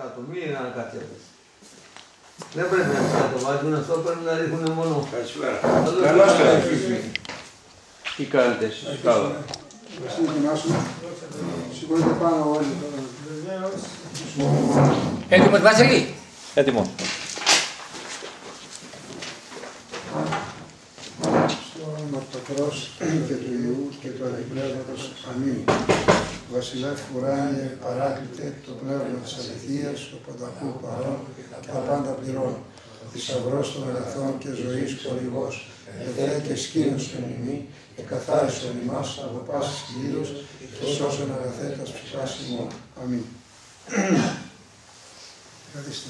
κάτω, μην είναι να κάτσει αυτός. Δεν πρέπει να τους κατεβάζουν αυτό, πρέπει να ρίχνουν μόνο. Καλησπέρα. Καλώς Καλώς ήρθατε. Τι κάνετε εσείς, καλά. Βασίλη Τιμάσου, σηκώνετε πάνω όλοι. Έτοιμος Βασίλη; Έτοιμο. Στο όνομα του Πατρός και του Υιού και του Αγιπνεύματος. Αμήν. Βασιλεύ ουράνιε, παράκλητε το πνεύμα της αληθείας, το πανταχού παρόν και τα πάντα πληρών. Θησαυρός των αγαθών και ζωής χορηγός, εφέ και σκήνος των ημί, εκαθάρισον ημάς από πάσης κλήρους και σώσον αγαθέτας ψυχάς ημών. Αμήν. Καθίστε.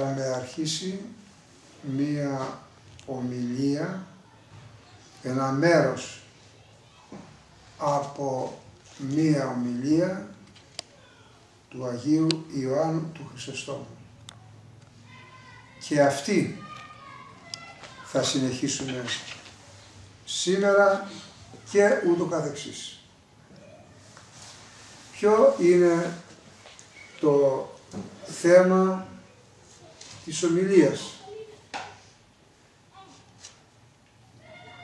Είχαμε αρχίσει μία ομιλία, ένα μέρος από μία ομιλία του Αγίου Ιωάννου του Χρυσοστόμου. Και αυτή θα συνεχίσουμε σήμερα και ούτω καθεξής. Ποιο είναι το θέμα της ομιλίας.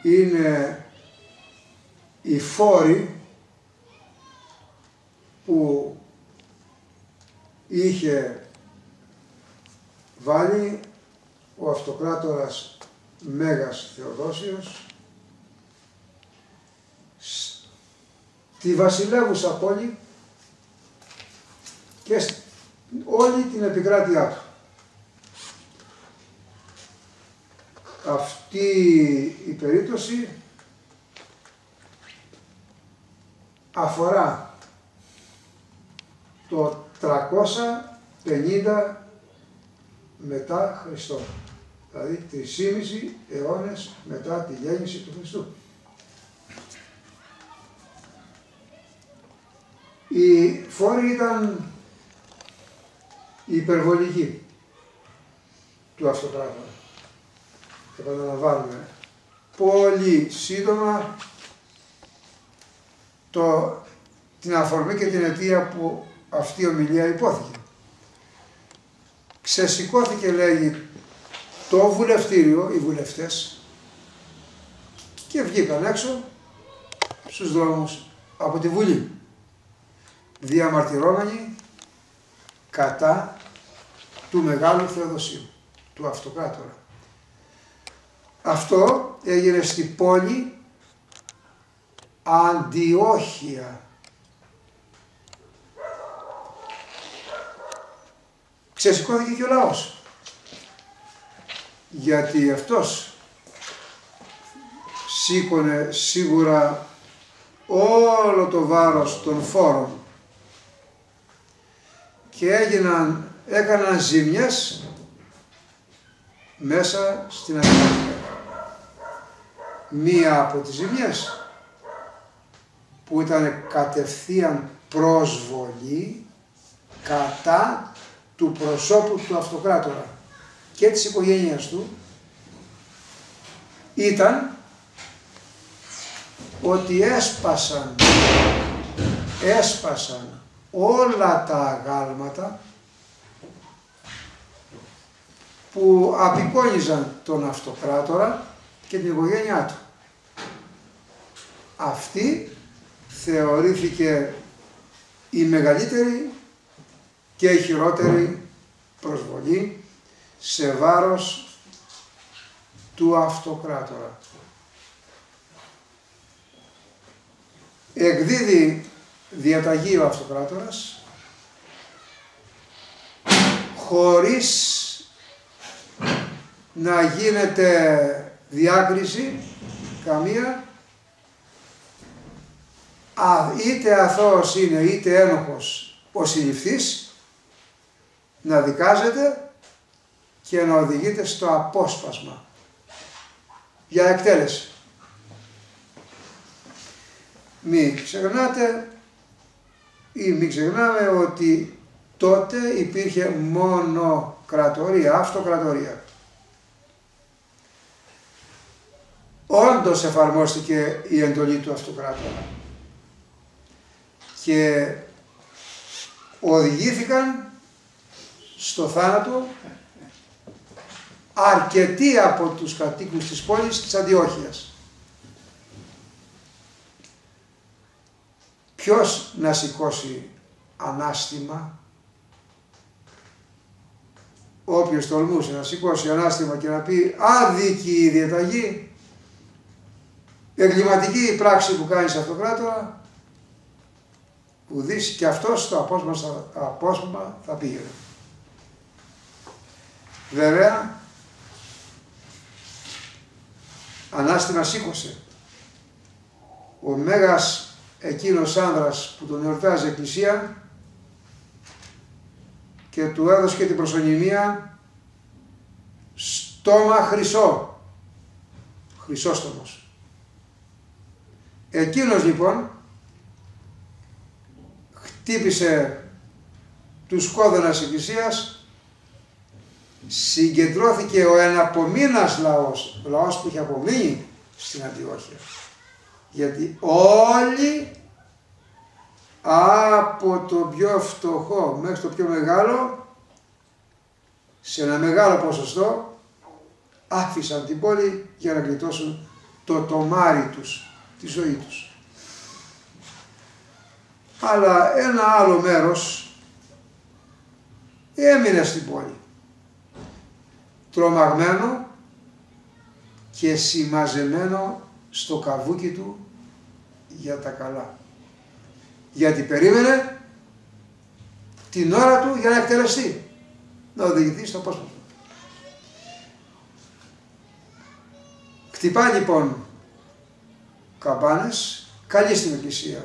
Είναι οι φόροι που είχε βάλει ο αυτοκράτορας Μέγας Θεοδόσιος στη βασιλεύουσα πόλη και όλη την επικράτειά του. Αυτή η περίπτωση αφορά το 350 μετά Χριστό. Δηλαδή 3,5 αιώνες μετά τη γέννηση του Χριστού. Οι φόροι ήταν η υπερβολική του αυτοκράτορας επαναλαμβάνουμε, πολύ σύντομα το, την αφορμή και την αιτία που αυτή η ομιλία υπόθηκε. Ξεσηκώθηκε λέγει το βουλευτήριο, οι βουλευτές και βγήκαν έξω στους δρόμους από τη Βουλή διαμαρτυρόμενοι κατά του Μεγάλου Θεοδοσίου, του Αυτοκράτορα. Αυτό έγινε στη πόλη Αντιόχεια. Ξεσηκώθηκε και ο λαός. Γιατί αυτός σήκωνε σίγουρα όλο το βάρος των φόρων και έγιναν, έκαναν ζημιές μέσα στην Αγία μία από τις ζημιές που ήταν κατευθείαν προσβολή κατά του προσώπου του αυτοκράτορα και της οικογένειας του ήταν ότι έσπασαν, έσπασαν όλα τα αγάλματα που απεικόνιζαν τον αυτοκράτορα και την οικογένειά του. Αυτή θεωρήθηκε η μεγαλύτερη και η χειρότερη προσβολή σε βάρος του αυτοκράτορα. Εκδίδει διαταγή ο αυτοκράτορας χωρίς να γίνεται διάκριση καμία α, είτε αθώος είναι είτε ένοχος ο συλληφθής να δικάζεται και να οδηγείται στο απόσπασμα για εκτέλεση. Μην ξεχνάτε ή μην ξεχνάμε ότι τότε υπήρχε μόνο κρατορία, αυτοκρατορία. Όντως εφαρμόστηκε η εντολή του αυτοκράτορα και οδηγήθηκαν στο θάνατο αρκετοί από τους κατοίκους της πόλης της Αντιόχειας. Ποιος να σηκώσει ανάστημα, όποιος τολμούσε να σηκώσει ανάστημα και να πει άδικη η διαταγή, εγκληματική η πράξη που κάνεις σε αυτοκράτορα, που δεις και αυτός στο απόσπασμα, απόσπασμα θα πήγαινε. Βέβαια, ανάστημα σήκωσε. Ο Μέγας εκείνος άνδρας που τον εορτάζει η Εκκλησία και του έδωσε και την προσωνυμία στόμα χρυσό. Χρυσόστομος. Εκείνος λοιπόν χτύπησε τους κόδωνας Εκκλησίας συγκεντρώθηκε ο εναπομείνας λαός, ο λαός που είχε απομείνει στην Αντιόχεια. Γιατί όλοι από το πιο φτωχό μέχρι το πιο μεγάλο, σε ένα μεγάλο ποσοστό, άφησαν την πόλη για να γλιτώσουν το τομάρι τους, τη ζωή τους. Αλλά ένα άλλο μέρος έμεινε στην πόλη τρομαγμένο και συμμαζεμένο στο καβούκι του για τα καλά. Γιατί περίμενε την ώρα του για να εκτελεστεί, να οδηγηθεί στο πόσπασμα. Χτυπά λοιπόν καμπάνες, καλεί στην εκκλησία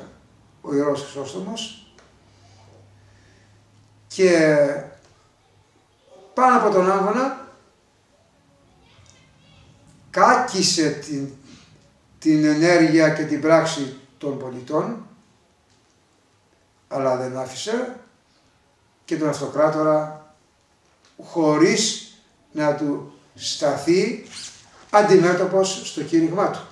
ο Ιερός Χρυσόστομος. Και πάνω από τον άγωνα κάκισε την, την ενέργεια και την πράξη των πολιτών, αλλά δεν άφησε. Και τον αυτοκράτορα χωρίς να του σταθεί αντιμέτωπος στο κήρυγμά του.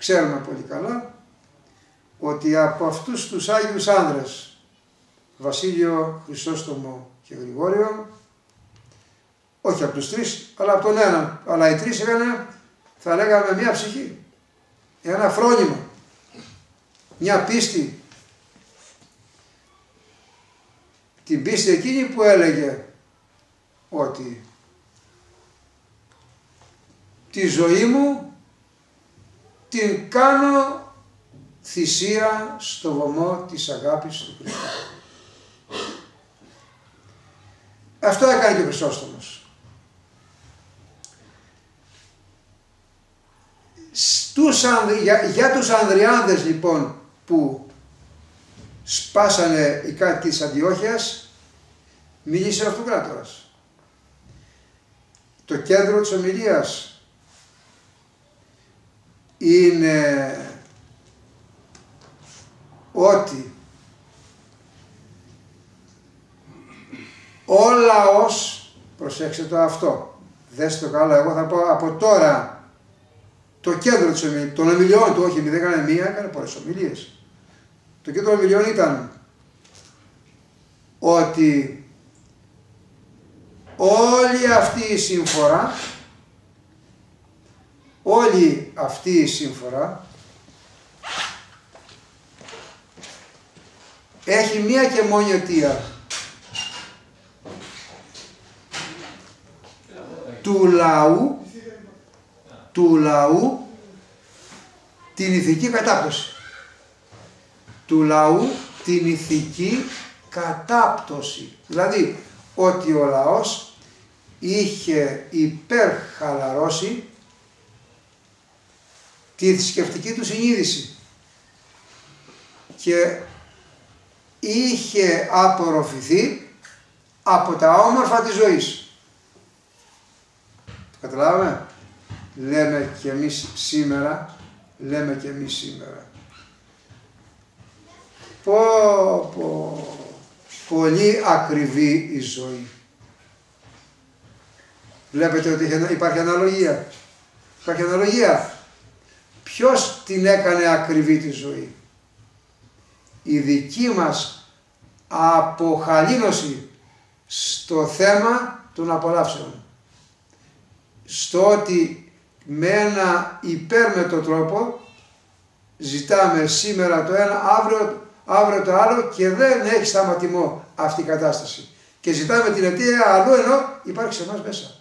Ξέρουμε πολύ καλά ότι από αυτούς τους Άγιους άνδρες, Βασίλειο, Χρυσόστομο και Γρηγόριο, όχι από τους τρεις, αλλά από τον έναν. Αλλά οι τρεις είχαν, θα λέγαμε, μια ψυχή. Ένα φρόνημα. Μια πίστη. Την πίστη εκείνη που έλεγε ότι τη ζωή μου την κάνω θυσία στο βωμό της αγάπης του Χριστού. Αυτό έκανε και ο Χρυσόστομος. Στους, για, για τους Ανδριάνδες λοιπόν που σπάσανε οι κάτοικοι της Αντιόχειας, μίλησε ο αυτοκράτορας. Το κέντρο της ομιλίας είναι ότι ο λαός, προσέξτε το αυτό, δέστε το καλά, εγώ θα πω από τώρα το κέντρο της ομιλίας, των ομιλιών του, όχι επειδή έκανε μία, έκανε πολλές ομιλίες. Το κέντρο των ομιλιών ήταν ότι όλη αυτή η συμφορά, όλη αυτή η συμφορά έχει μία και μόνη αιτία του λαού του λαού την ηθική κατάπτωση. Του λαού την ηθική κατάπτωση. Δηλαδή ότι ο λαός είχε υπερχαλαρώσει τη θρησκευτική του συνείδηση και είχε απορροφηθεί από τα όμορφα της ζωής. Καταλάβαμε; Λέμε και εμείς σήμερα, λέμε και εμείς σήμερα. Πω, πω, πολύ ακριβή η ζωή. Βλέπετε ότι υπάρχει αναλογία. Υπάρχει αναλογία. Ποιος την έκανε ακριβή τη ζωή; Η δική μας αποχαλήνωση στο θέμα των απολαύσεων. Στο ότι με ένα υπέρμετο τρόπο ζητάμε σήμερα το ένα, αύριο, αύριο το άλλο και δεν έχει σταματημό αυτή η κατάσταση. Και ζητάμε την αιτία αλλού ενώ υπάρχει σε εμάς μέσα.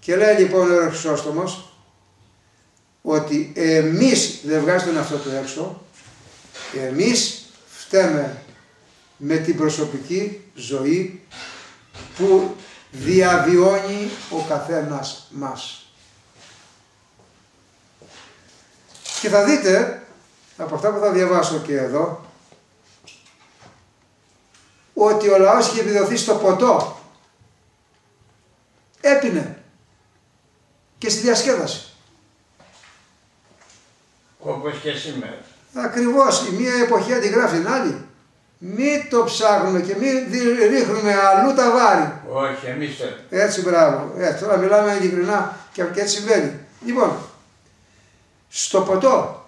Και λέει λοιπόν ο Χρυσόστομος ότι εμείς δεν βγάζει τον αυτό το έξω, εμείς φταίμε με την προσωπική ζωή που διαβιώνει ο καθένας μας. Και θα δείτε από αυτά που θα διαβάσω και εδώ ότι ο λαός είχε επιδοθεί στο ποτό. Έπινε και στη διασκέδαση. Όπως και σήμερα. Ακριβώς, η μία εποχή αντιγράφει την άλλη. Μην το ψάχνουμε και μην ρίχνουμε αλλού τα βάρη. Όχι, εμείς Έτσι, μπράβο. Έτσι, τώρα μιλάμε ειλικρινά και, και έτσι συμβαίνει. Λοιπόν, στο ποτό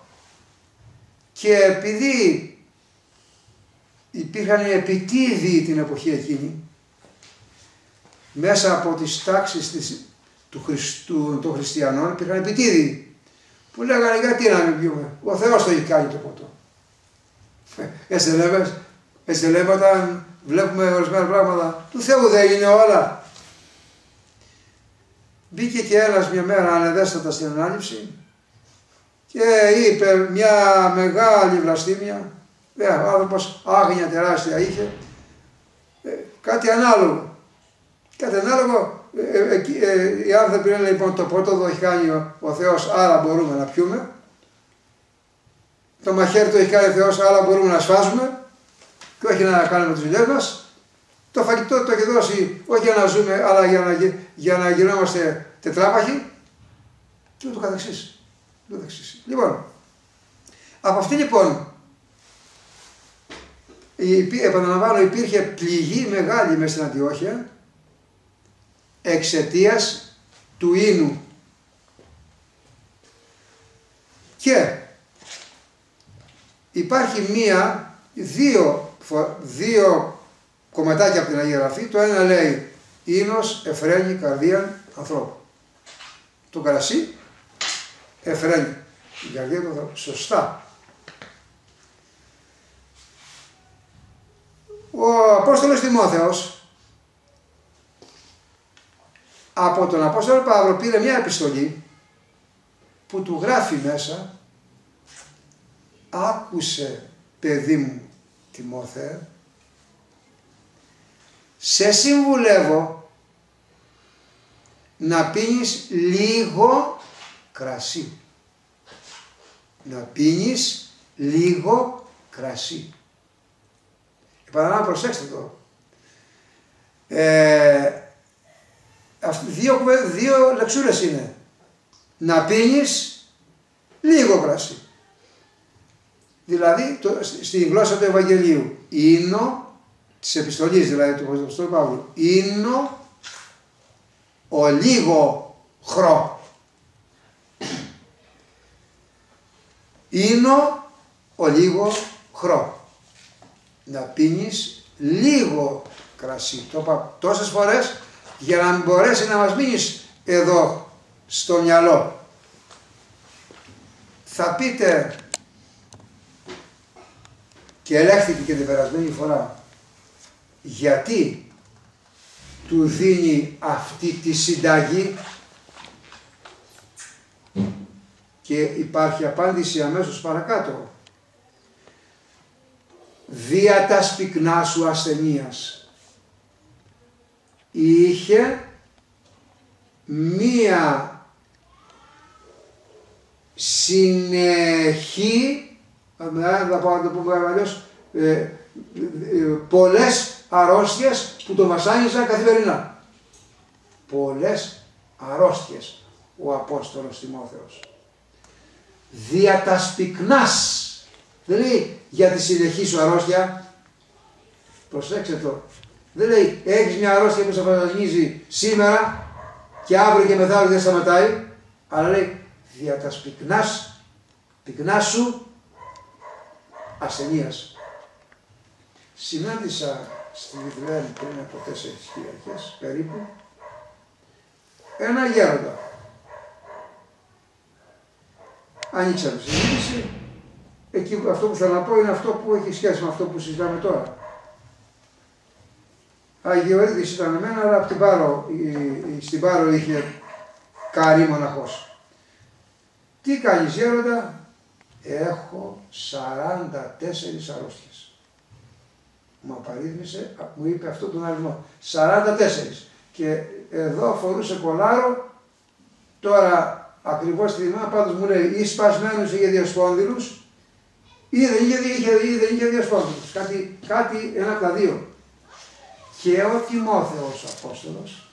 και επειδή υπήρχαν επιτίδιοι την εποχή εκείνη, μέσα από τις τάξεις της, του Χριστού, των χριστιανών υπήρχαν επιτίδιοι που λέγανε γιατί να μην πιούμε, ο Θεός το έχει κάνει το ποτό. Ε, έτσι δεν λέμε, έτσι δεν λέμε όταν βλέπουμε ορισμένα πράγματα, του Θεού δεν είναι όλα. Μπήκε και ένας μια μέρα ανεδέστατα στην ανάληψη και είπε μια μεγάλη βλαστήμια, ε, ο άνθρωπος άγνοια τεράστια είχε, ε, κάτι ανάλογο. Κάτι ανάλογο, ε, ε, ε, οι άνθρωποι λένε λοιπόν το πρώτο το έχει κάνει ο, ο Θεός, άρα μπορούμε να πιούμε. Το μαχαίρι το έχει κάνει ο Θεός, άρα μπορούμε να σφάζουμε και όχι να κάνουμε τις δουλειές μας. Το φαγητό το έχει δώσει όχι για να ζούμε, αλλά για να, για να γινόμαστε τετράπαχοι και ούτω καθεξής. Λοιπόν, από αυτή λοιπόν, επαναλαμβάνω, υπήρχε πληγή μεγάλη μέσα στην Αντιόχεια εξαιτίας του ίνου. Και υπάρχει μία, δύο, δύο κομματάκια από την Αγία Γραφή, το ένα λέει ίνος εφραίνει καρδία ανθρώπου. Το καρασί εφραίνει την καρδία του ανθρώπου. Σωστά. Ο Απόστολος Τιμόθεος από τον Απόστολο Παύλο πήρε μια επιστολή που του γράφει μέσα άκουσε παιδί μου Τιμόθεε σε συμβουλεύω να πίνεις λίγο κρασί. Να πίνεις λίγο κρασί. Επαναλαμβάνω προσέξτε το. Ε, δύο, δύο λεξούρες είναι. Να πίνεις λίγο κρασί. Δηλαδή το, στη γλώσσα του Ευαγγελίου. Ίνο της επιστολής δηλαδή του Απόστολου Παύλου. Ίνο ο λίγο χρό. Ίνο ο λίγο χρό. Να πίνεις λίγο κρασί. Το είπα τόσες φορές για να μπορέσει να μας μείνεις εδώ στο μυαλό. Θα πείτε και ελέγχθηκε και την περασμένη φορά γιατί του δίνει αυτή τη συνταγή και υπάρχει απάντηση αμέσως παρακάτω. Δια τα σπυκνά σου ασθενείας είχε μία συνεχή, θα πάω να το πούμε αλλιώς, ε, ε, πολλές αρρώστιες που το βασάνιζαν καθημερινά. Πολλές αρρώστιες ο Απόστολος Τιμόθεος. Δια τα σπυκνάς, δεν λέει για τη συνεχή σου αρρώστια, προσέξτε το, Δεν λέει έχεις μια αρρώστια που σε φανατίζει σήμερα και αύριο και μεθαύριο δεν σταματάει, αλλά λέει δια τα πυκνάς, πυκνάς σου ασθενείας. Συνάντησα στη Βιβλία πριν από τέσσερις Κυριακές περίπου ένα γέροντα. Ανοίξαμε συζήτηση. Εκεί αυτό που θέλω να πω είναι αυτό που έχει σχέση με αυτό που συζητάμε τώρα. Αγιορείτης ήταν εμένα, αλλά από την Πάρο, στην Πάρο είχε καρύ μοναχός. Τι κάνεις γέροντα, έχω 44 αρρώστιες. Μου απαρίθμησε, μου είπε αυτό τον αριθμό. 44. Και εδώ φορούσε κολάρο, τώρα ακριβώς τη θυμάμαι, πάντως μου λέει ή σπασμένους είχε δύο σπόνδυλους ή δεν είχε, είχε, δεν είχε δύο σπόνδυλους. Κάτι, κάτι ένα από τα δύο. Και ο Τιμόθεος Απόστολος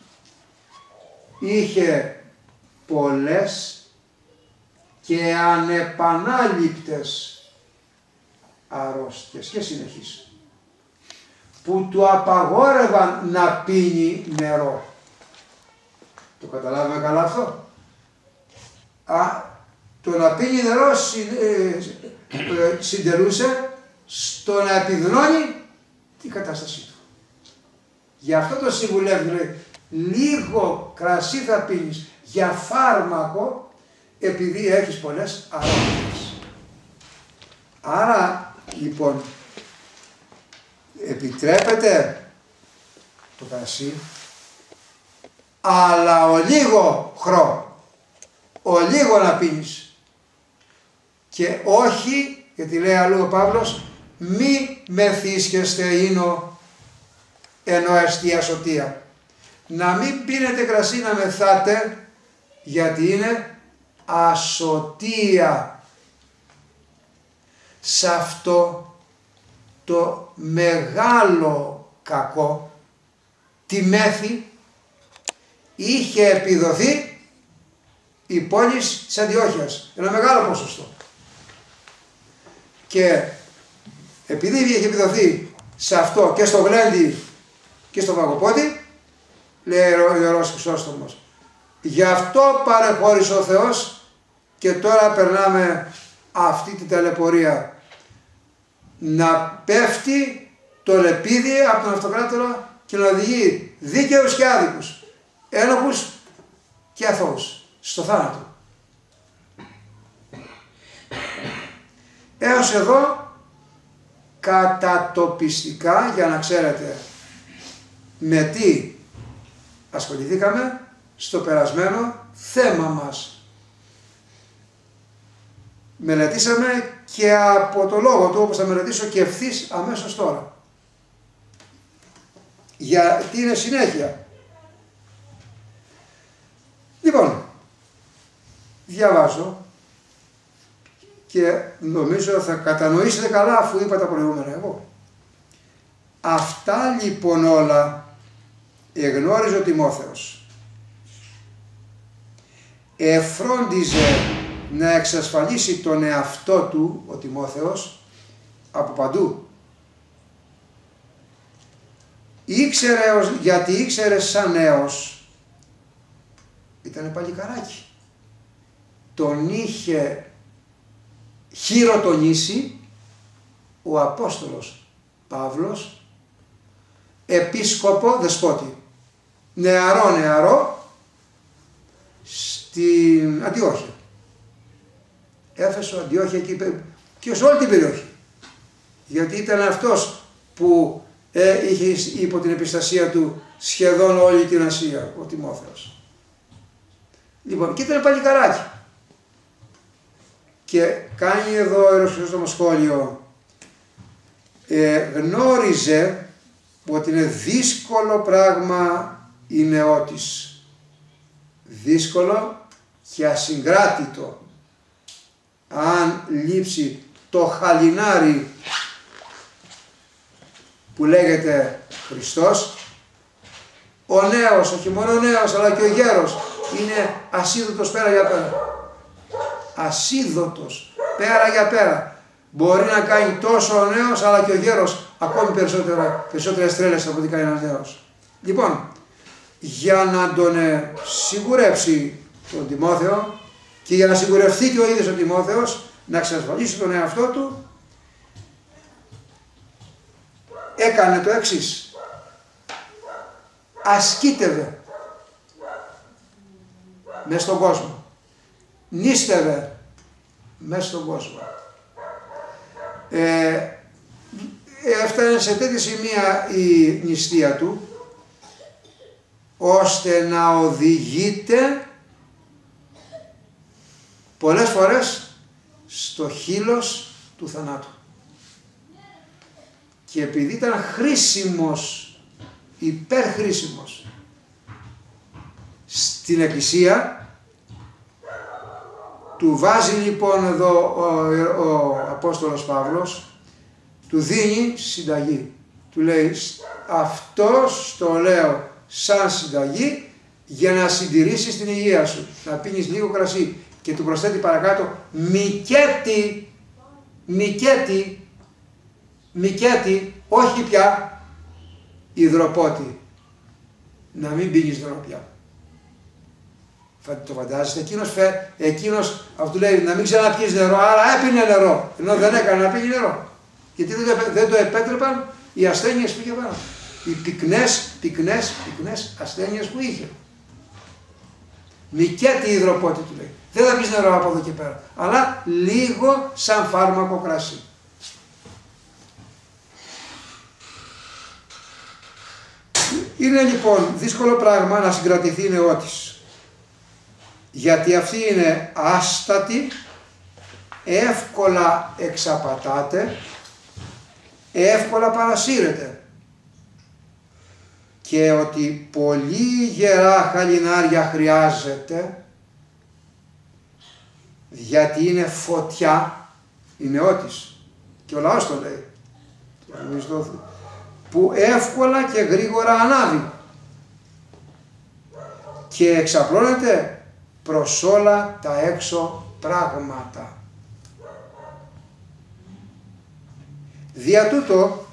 είχε πολλές και ανεπανάληπτες αρρώστιες και συνεχίσει που του απαγόρευαν να πίνει νερό. Το καταλάβουμε καλά αυτό; Α, το να πίνει νερό ε, ε, συντελούσε στο να επιδεινώνει την κατάστασή του. Γι' αυτό το συμβουλεύεις, λίγο κρασί θα πίνεις για φάρμακο επειδή έχεις πολλές αρρώστιες. Άρα λοιπόν επιτρέπεται το κρασί αλλά ο λίγο χρόνο, ο λίγο να πίνεις και όχι, γιατί λέει αλλού ο Παύλος, μη μεθύσκεστε ίνο ενώ εστία σωτία. Να μην πίνετε κρασί να μεθάτε γιατί είναι ασωτία. Σε αυτό το μεγάλο κακό, τη μέθη, είχε επιδοθεί η πόλη της Αντιόχειας, ένα μεγάλο ποσοστό. Και επειδή είχε επιδοθεί σε αυτό και στο Γλέντι και στο Παγκοπότη, λέει ο Ιερός Χρυσόστομος, γι' αυτό παρεχώρησε ο Θεός και τώρα περνάμε αυτή την ταλαιπωρία να πέφτει το λεπίδι από τον αυτοκράτορα και να οδηγεί δίκαιους και άδικους, ένοχους και αθώους στο θάνατο. Έως εδώ κατατοπιστικά για να ξέρετε με τι ασχοληθήκαμε στο περασμένο θέμα μας μελετήσαμε και από το λόγο του όπως θα μελετήσω και ευθύς αμέσως τώρα. Γιατί είναι συνέχεια. Λοιπόν, διαβάζω και νομίζω θα κατανοήσετε καλά αφού είπα τα προηγούμενα εγώ. Αυτά λοιπόν όλα εγνώριζε ο Τιμόθεος. Εφρόντιζε να εξασφαλίσει τον εαυτό του, ο Τιμόθεος, από παντού. Ήξερε, γιατί ήξερε σαν νέος, ήταν παλικαράκι. Τον είχε χειροτονήσει ο Απόστολος Παύλος, επίσκοπο δεσπότη, νεαρό νεαρό, στην Αντιόχεια. Έφεσο, Αντιόχεια και, και σε όλη την περιοχή. Γιατί ήταν αυτός που ε, είχε υπό την επιστασία του σχεδόν όλη την Ασία, ο Τιμόθεος. Λοιπόν, και ήταν παλικαράκι. Και κάνει εδώ ο σχόλιο, ε, γνώριζε ότι είναι δύσκολο πράγμα η νεότης. Δύσκολο και ασυγκράτητο αν λείψει το χαλινάρι που λέγεται Χριστός, ο νέος, όχι μόνο ο νέος αλλά και ο γέρος είναι ασίδωτος πέρα για πέρα. Ασίδωτος πέρα για πέρα. Μπορεί να κάνει τόσο ο νέος αλλά και ο γέρος ακόμη περισσότερα, περισσότερες τρέλες από ό,τι κάνει ένας νέος. Λοιπόν, για να τον ε, σιγουρέψει τον Τιμόθεο και για να σιγουρευτεί και ο ίδιος ο Τιμόθεος να εξασφαλίσει τον εαυτό του έκανε το εξής. Ασκήτευε μέσα στον κόσμο. Νίστευε μέσα στον κόσμο. Ε, έφτανε σε τέτοια σημεία η νηστεία του ώστε να οδηγείται πολλές φορές στο χείλος του θανάτου. Και επειδή ήταν χρήσιμος, υπερχρήσιμος στην Εκκλησία, του βάζει λοιπόν εδώ ο, ο Απόστολος Παύλος, του δίνει συνταγή. Του λέει αυτός το λέω σαν συνταγή για να συντηρήσεις την υγεία σου. Να πίνεις λίγο κρασί και του προσθέτει παρακάτω μικέτη, μικέτη, μικέτη, όχι πια υδροπότη. Να μην πίνεις νερό πια. Το φαντάζεστε, εκείνος, φε, εκείνος αυτού λέει να μην ξαναπιείς νερό, άρα έπινε νερό, ενώ δεν έκανε να πίνει νερό. Γιατί δεν το, δεν το επέτρεπαν οι ασθένειες που είχε πάνω οι πυκνές, πυκνές, πυκνές ασθένειες που είχε. Νικέτη η υδροπότη του λέει. Δεν θα πεις νερό από εδώ και πέρα, αλλά λίγο σαν φάρμακο κρασί. Είναι λοιπόν δύσκολο πράγμα να συγκρατηθεί η νεότης. Γιατί αυτή είναι άστατη, εύκολα εξαπατάται, εύκολα παρασύρεται και ότι πολύ γερά χαλινάρια χρειάζεται γιατί είναι φωτιά η νεότης και ο λαός το λέει που εύκολα και γρήγορα ανάβει και εξαπλώνεται προς όλα τα έξω πράγματα. Δια τούτο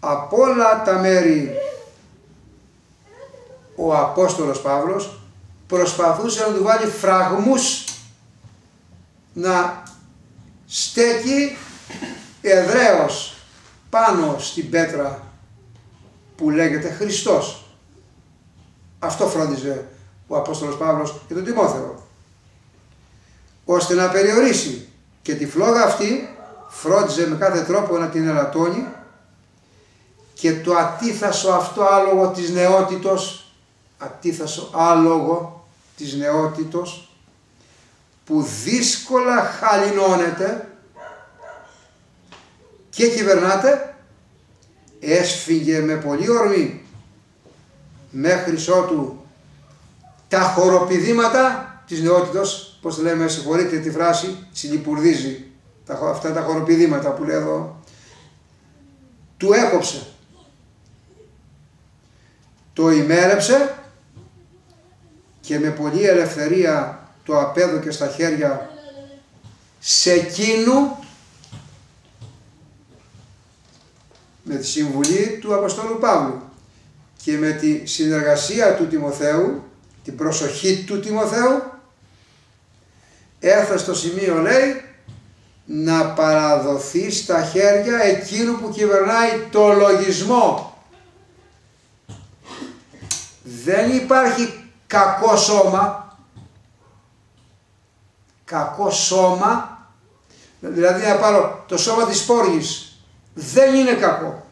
από όλα τα μέρη ο Απόστολος Παύλος προσπαθούσε να του βάλει φραγμούς να στέκει εδραίος πάνω στην πέτρα που λέγεται Χριστός. Αυτό φρόντιζε ο Απόστολος Παύλος και τον Τιμόθεο. Ώστε να περιορίσει και τη φλόγα αυτή φρόντιζε με κάθε τρόπο να την ελαττώνει και το αντίθασο αυτό άλογο της νεότητος αντίθασο άλογο της νεότητος που δύσκολα χαλινώνεται και κυβερνάται έσφυγε με πολύ ορμή μέχρι ότου τα χοροπηδήματα της νεότητος, πώς λέμε, συγχωρείτε τη φράση, συλλιπουρδίζει τα, αυτά τα χοροπηδήματα που λέει εδώ, του έκοψε. Το ημέρεψε και με πολλή ελευθερία το απέδωκε στα χέρια σε εκείνου με τη συμβουλή του Αποστόλου Παύλου και με τη συνεργασία του Τιμοθέου, την προσοχή του Τιμοθέου, έφτασε στο σημείο λέει να παραδοθεί στα χέρια εκείνου που κυβερνάει το λογισμό. Δεν υπάρχει κακό σώμα, κακό σώμα, δηλαδή να πάρω το σώμα της πόργης, δεν είναι κακό.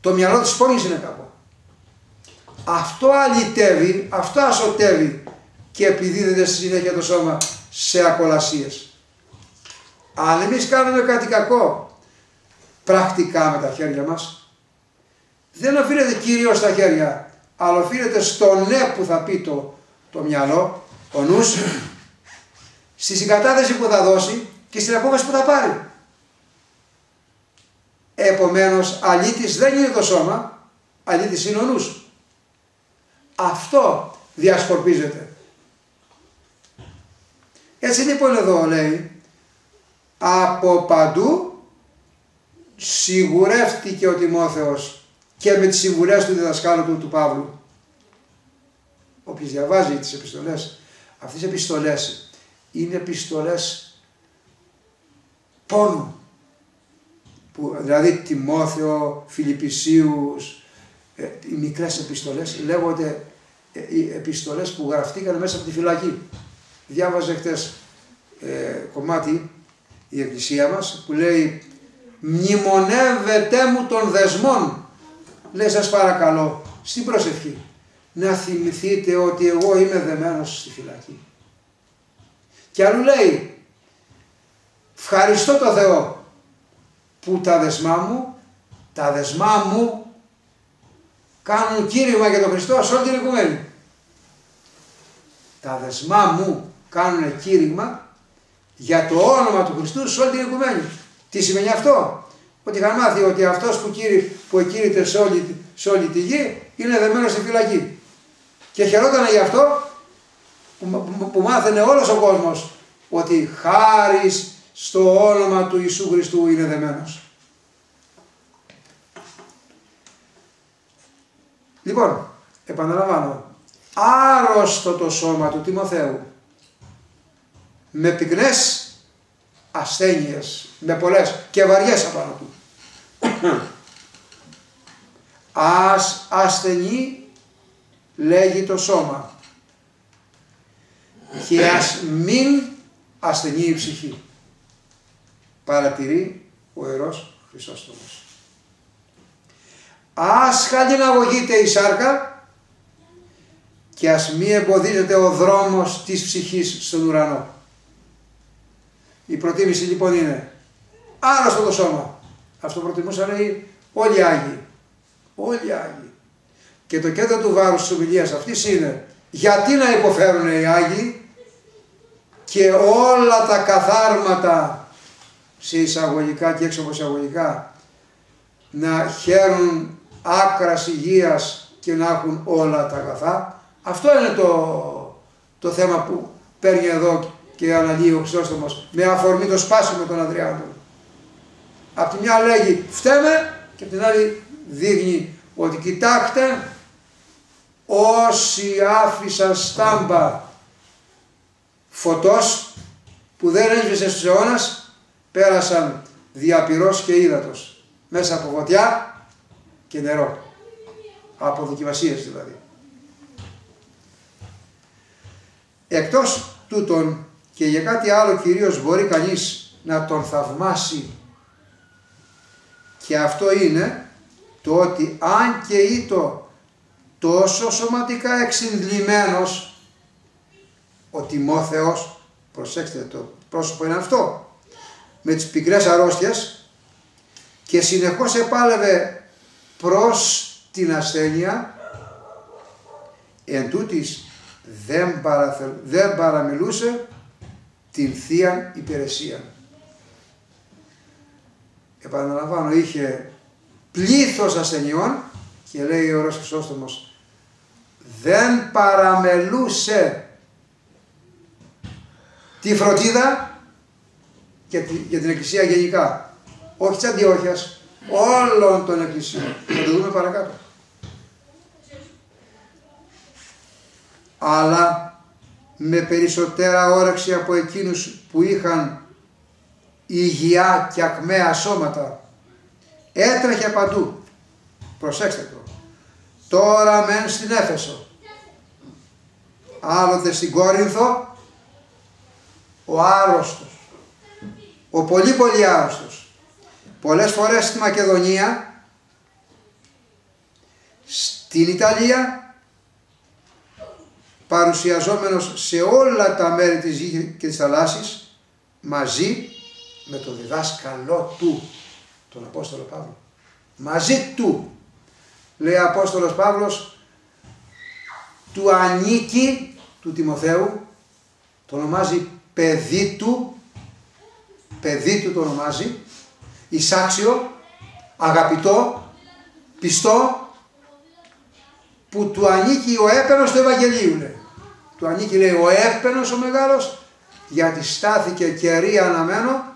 Το μυαλό της πόργης είναι κακό. Αυτό αλυτεύει, αυτό ασωτεύει και επιδίδεται στη συνέχεια το σώμα σε ακολασίες. Αν εμείς κάνουμε κάτι κακό πρακτικά με τα χέρια μας, δεν οφείλεται κυρίως στα χέρια, αλλά οφείλεται στο ναι που θα πει το, το μυαλό, ο νους, στη συγκατάθεση που θα δώσει και στην απόφαση που θα πάρει. Επομένως, αλήτης δεν είναι το σώμα, αλήτης είναι ο νους. Αυτό διασκορπίζεται. Έτσι λοιπόν εδώ λέει, από παντού σιγουρεύτηκε ο Τιμόθεος και με τις συμβουλές του διδασκάλου του, του Παύλου. Όποιος διαβάζει τις επιστολές, αυτές οι επιστολές είναι επιστολές πόνου. Που, δηλαδή Τιμόθεο, Φιλιππισίους, ε, οι μικρές επιστολές λέγονται ε, οι επιστολές που γραφτήκαν μέσα από τη φυλακή. Διάβαζε χτες ε, κομμάτι η εκκλησία μας που λέει μνημονεύετε μου των δεσμών λέει σας παρακαλώ στην προσευχή να θυμηθείτε ότι εγώ είμαι δεμένος στη φυλακή και αλλού λέει ευχαριστώ το Θεό που τα δεσμά μου τα δεσμά μου κάνουν κήρυγμα για τον Χριστό σε όλη την οικουμένη τα δεσμά μου κάνουν κήρυγμα για το όνομα του Χριστού σε όλη την οικουμένη. Τι σημαίνει αυτό; Ότι είχαν μάθει ότι αυτός που, κήρυ, που εκήρυται σε όλη, σε όλη τη γη είναι δεμένος στη φυλακή. Και χαιρόταν γι' αυτό που, που, που μάθαινε όλος ο κόσμος ότι χάρη στο όνομα του Ιησού Χριστού είναι δεμένος. Λοιπόν, επαναλαμβάνω, άρρωστο το σώμα του Τιμοθέου με πυκνές ασθένειες, με πολλές και βαριές απάνω του. Ας ασθενεί λέγει το σώμα και ας μην ασθενεί η ψυχή. Παρατηρεί ο Ιερός Χρυσόστομος. Ας χαλιναγωγείται η σάρκα και ας μη εμποδίζεται ο δρόμος της ψυχής στον ουρανό. Η προτίμηση λοιπόν είναι άρρωστο το σώμα. Αυτό προτιμούσαν λέει όλοι οι Άγιοι. Όλοι οι Άγιοι. Και το κέντρο του βάρους της ομιλίας αυτής είναι γιατί να υποφέρουν οι Άγιοι και όλα τα καθάρματα σε εισαγωγικά και έξω από εισαγωγικά να χαίρουν άκρας υγείας και να έχουν όλα τα αγαθά. Αυτό είναι το, το θέμα που παίρνει εδώ και αναλύει ο Χρυσόστομος με αφορμή το σπάσιμο των Αδριάτων. Απ' τη μια λέγει φταίμε και απ' την άλλη δείχνει ότι κοιτάξτε όσοι άφησαν στάμπα φωτός που δεν έσβησε στους αιώνας πέρασαν διαπυρός και ύδατος μέσα από φωτιά και νερό. Από δοκιμασίες δηλαδή. Εκτός τούτων και για κάτι άλλο κυρίως μπορεί κανείς να τον θαυμάσει και αυτό είναι το ότι αν και ήτο τόσο σωματικά εξυνδλημένος ο Τιμόθεος, προσέξτε το πρόσωπο είναι αυτό, με τις πικρές αρρώστιες και συνεχώς επάλευε προς την ασθένεια εν τούτης δεν, δεν παραμιλούσε την Θεία Υπηρεσία. Επαναλαμβάνω, είχε πλήθος ασθενειών και λέει ο Ωρός Χρυσόστομος δεν παραμελούσε τη φροντίδα και για την Εκκλησία γενικά. Όχι της Αντιόχειας, όλων των Εκκλησίων. Θα το δούμε παρακάτω. Αλλά με περισσότερα όρεξη από εκείνους που είχαν υγεία και ακμαία σώματα. Έτρεχε παντού. Προσέξτε το. Τώρα μεν στην Έφεσο. Άλλοτε στην Κόρινθο ο άρρωστος. Ο πολύ πολύ άρρωστος. Πολλές φορές στη Μακεδονία, στην Ιταλία παρουσιαζόμενος σε όλα τα μέρη της γης και της θαλάσσης μαζί με τον διδάσκαλό του, τον Απόστολο Παύλο. Μαζί του, λέει ο Απόστολος Παύλος, του ανήκει του Τιμοθέου, το ονομάζει παιδί του, παιδί του το ονομάζει, εισάξιο, αγαπητό, πιστό, που του ανήκει ο έπαινος του Ευαγγελίου λέει. Του ανήκει λέει ο έπαινος ο μεγάλος γιατί στάθηκε κερί αναμένο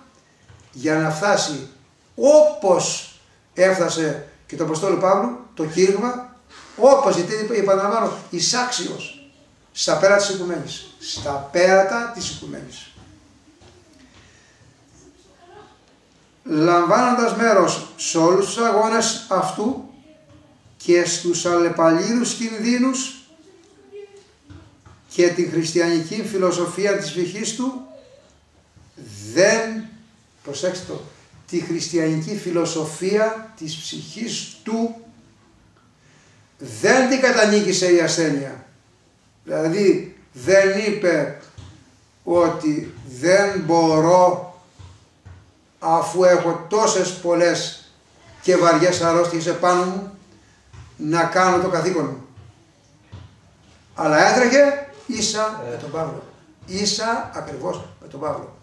για να φτάσει όπως έφτασε και το Αποστόλου Παύλου, το κήρυγμα, όπως γιατί επαναλαμβάνω, εισάξιος στα πέρα της οικουμένης. Στα πέρατα της οικουμένης. Λαμβάνοντας μέρος σε όλους τους αγώνες αυτού και στους αλλεπαλίδους κινδύνους και τη χριστιανική φιλοσοφία της ψυχής του δεν, προσέξτε το, τη χριστιανική φιλοσοφία της ψυχής του δεν την κατανίκησε η ασθένεια. Δηλαδή δεν είπε ότι δεν μπορώ αφού έχω τόσες πολλές και βαριές αρρώστιες επάνω μου να κάνω το καθήκον μου. Αλλά έτρεχε ίσα με τον Παύλο. Ίσα ακριβώς με τον Παύλο.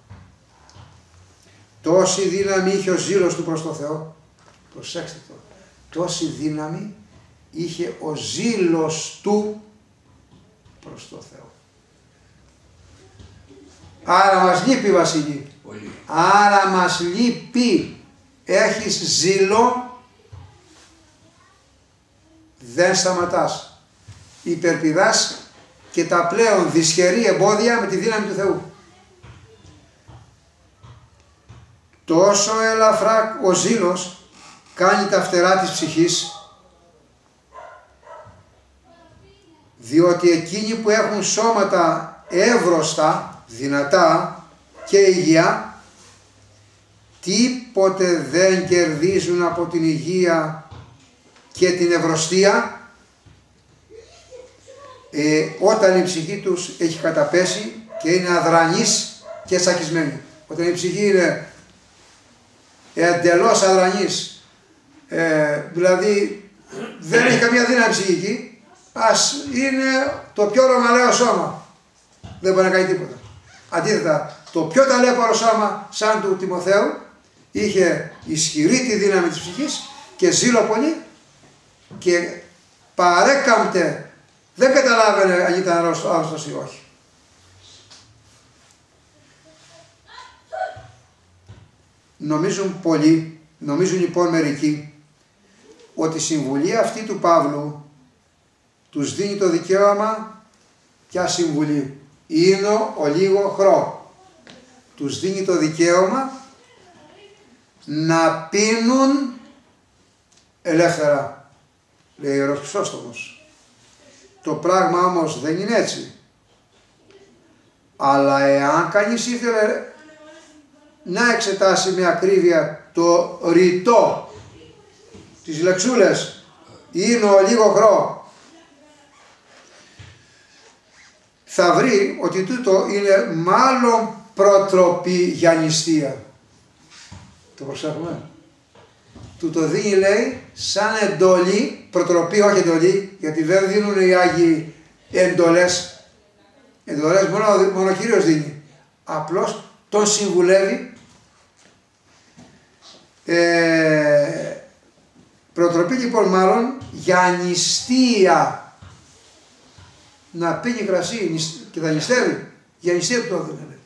Τόση δύναμη είχε ο ζήλος του προς το Θεό. Προσέξτε το. Τόση δύναμη είχε ο ζήλος του προς το Θεό. Άρα μας λείπει Βασιλή. Άρα μας λείπει. Έχεις ζήλο. Δεν σταματάς. Υπερπηδάς και τα πλέον δυσχερή εμπόδια με τη δύναμη του Θεού. Τόσο ελαφρά ο ζήλος κάνει τα φτερά της ψυχής διότι εκείνοι που έχουν σώματα εύρωστα, δυνατά και υγεία τίποτε δεν κερδίζουν από την υγεία και την ευρωστία ε, όταν η ψυχή τους έχει καταπέσει και είναι αδρανής και σακισμένη. Όταν η ψυχή είναι εντελώς αδρανής, ε, δηλαδή δεν έχει καμία δύναμη ψυχική, ας είναι το πιο ρωμαλαίο σώμα. Δεν μπορεί να κάνει τίποτα. Αντίθετα, το πιο ταλέπορο σώμα σαν του Τιμοθέου είχε ισχυρή τη δύναμη της ψυχής και ζήλο πολύ και παρέκαμπτε, δεν καταλάβαινε αν ήταν άρρωστος ή όχι. Νομίζουν πολλοί, νομίζουν λοιπόν μερικοί, ότι η συμβουλή αυτή του Παύλου τους δίνει το δικαίωμα ποια συμβουλή. Είναι ο λίγο χρό. Τους δίνει το δικαίωμα να πίνουν ελεύθερα. Λέει ο Ρωσπισόστομος. Το πράγμα όμως δεν είναι έτσι. Αλλά εάν κανείς ήθελε να εξετάσει με ακρίβεια το ρητό τις λεξούλες είναι ο λίγο χρό θα βρει ότι τούτο είναι μάλλον προτροπή για νηστεία. Το προσέχουμε. Του το δίνει λέει σαν εντολή, προτροπή όχι εντολή, γιατί δεν δίνουν οι Άγιοι εντολές. Εντολές μόνο, μόνο ο Κύριος δίνει. Απλώς τον συμβουλεύει ε, προτροπή λοιπόν μάλλον για νηστεία να πίνει κρασί και θα νηστεύει για νηστεία του το έδινε.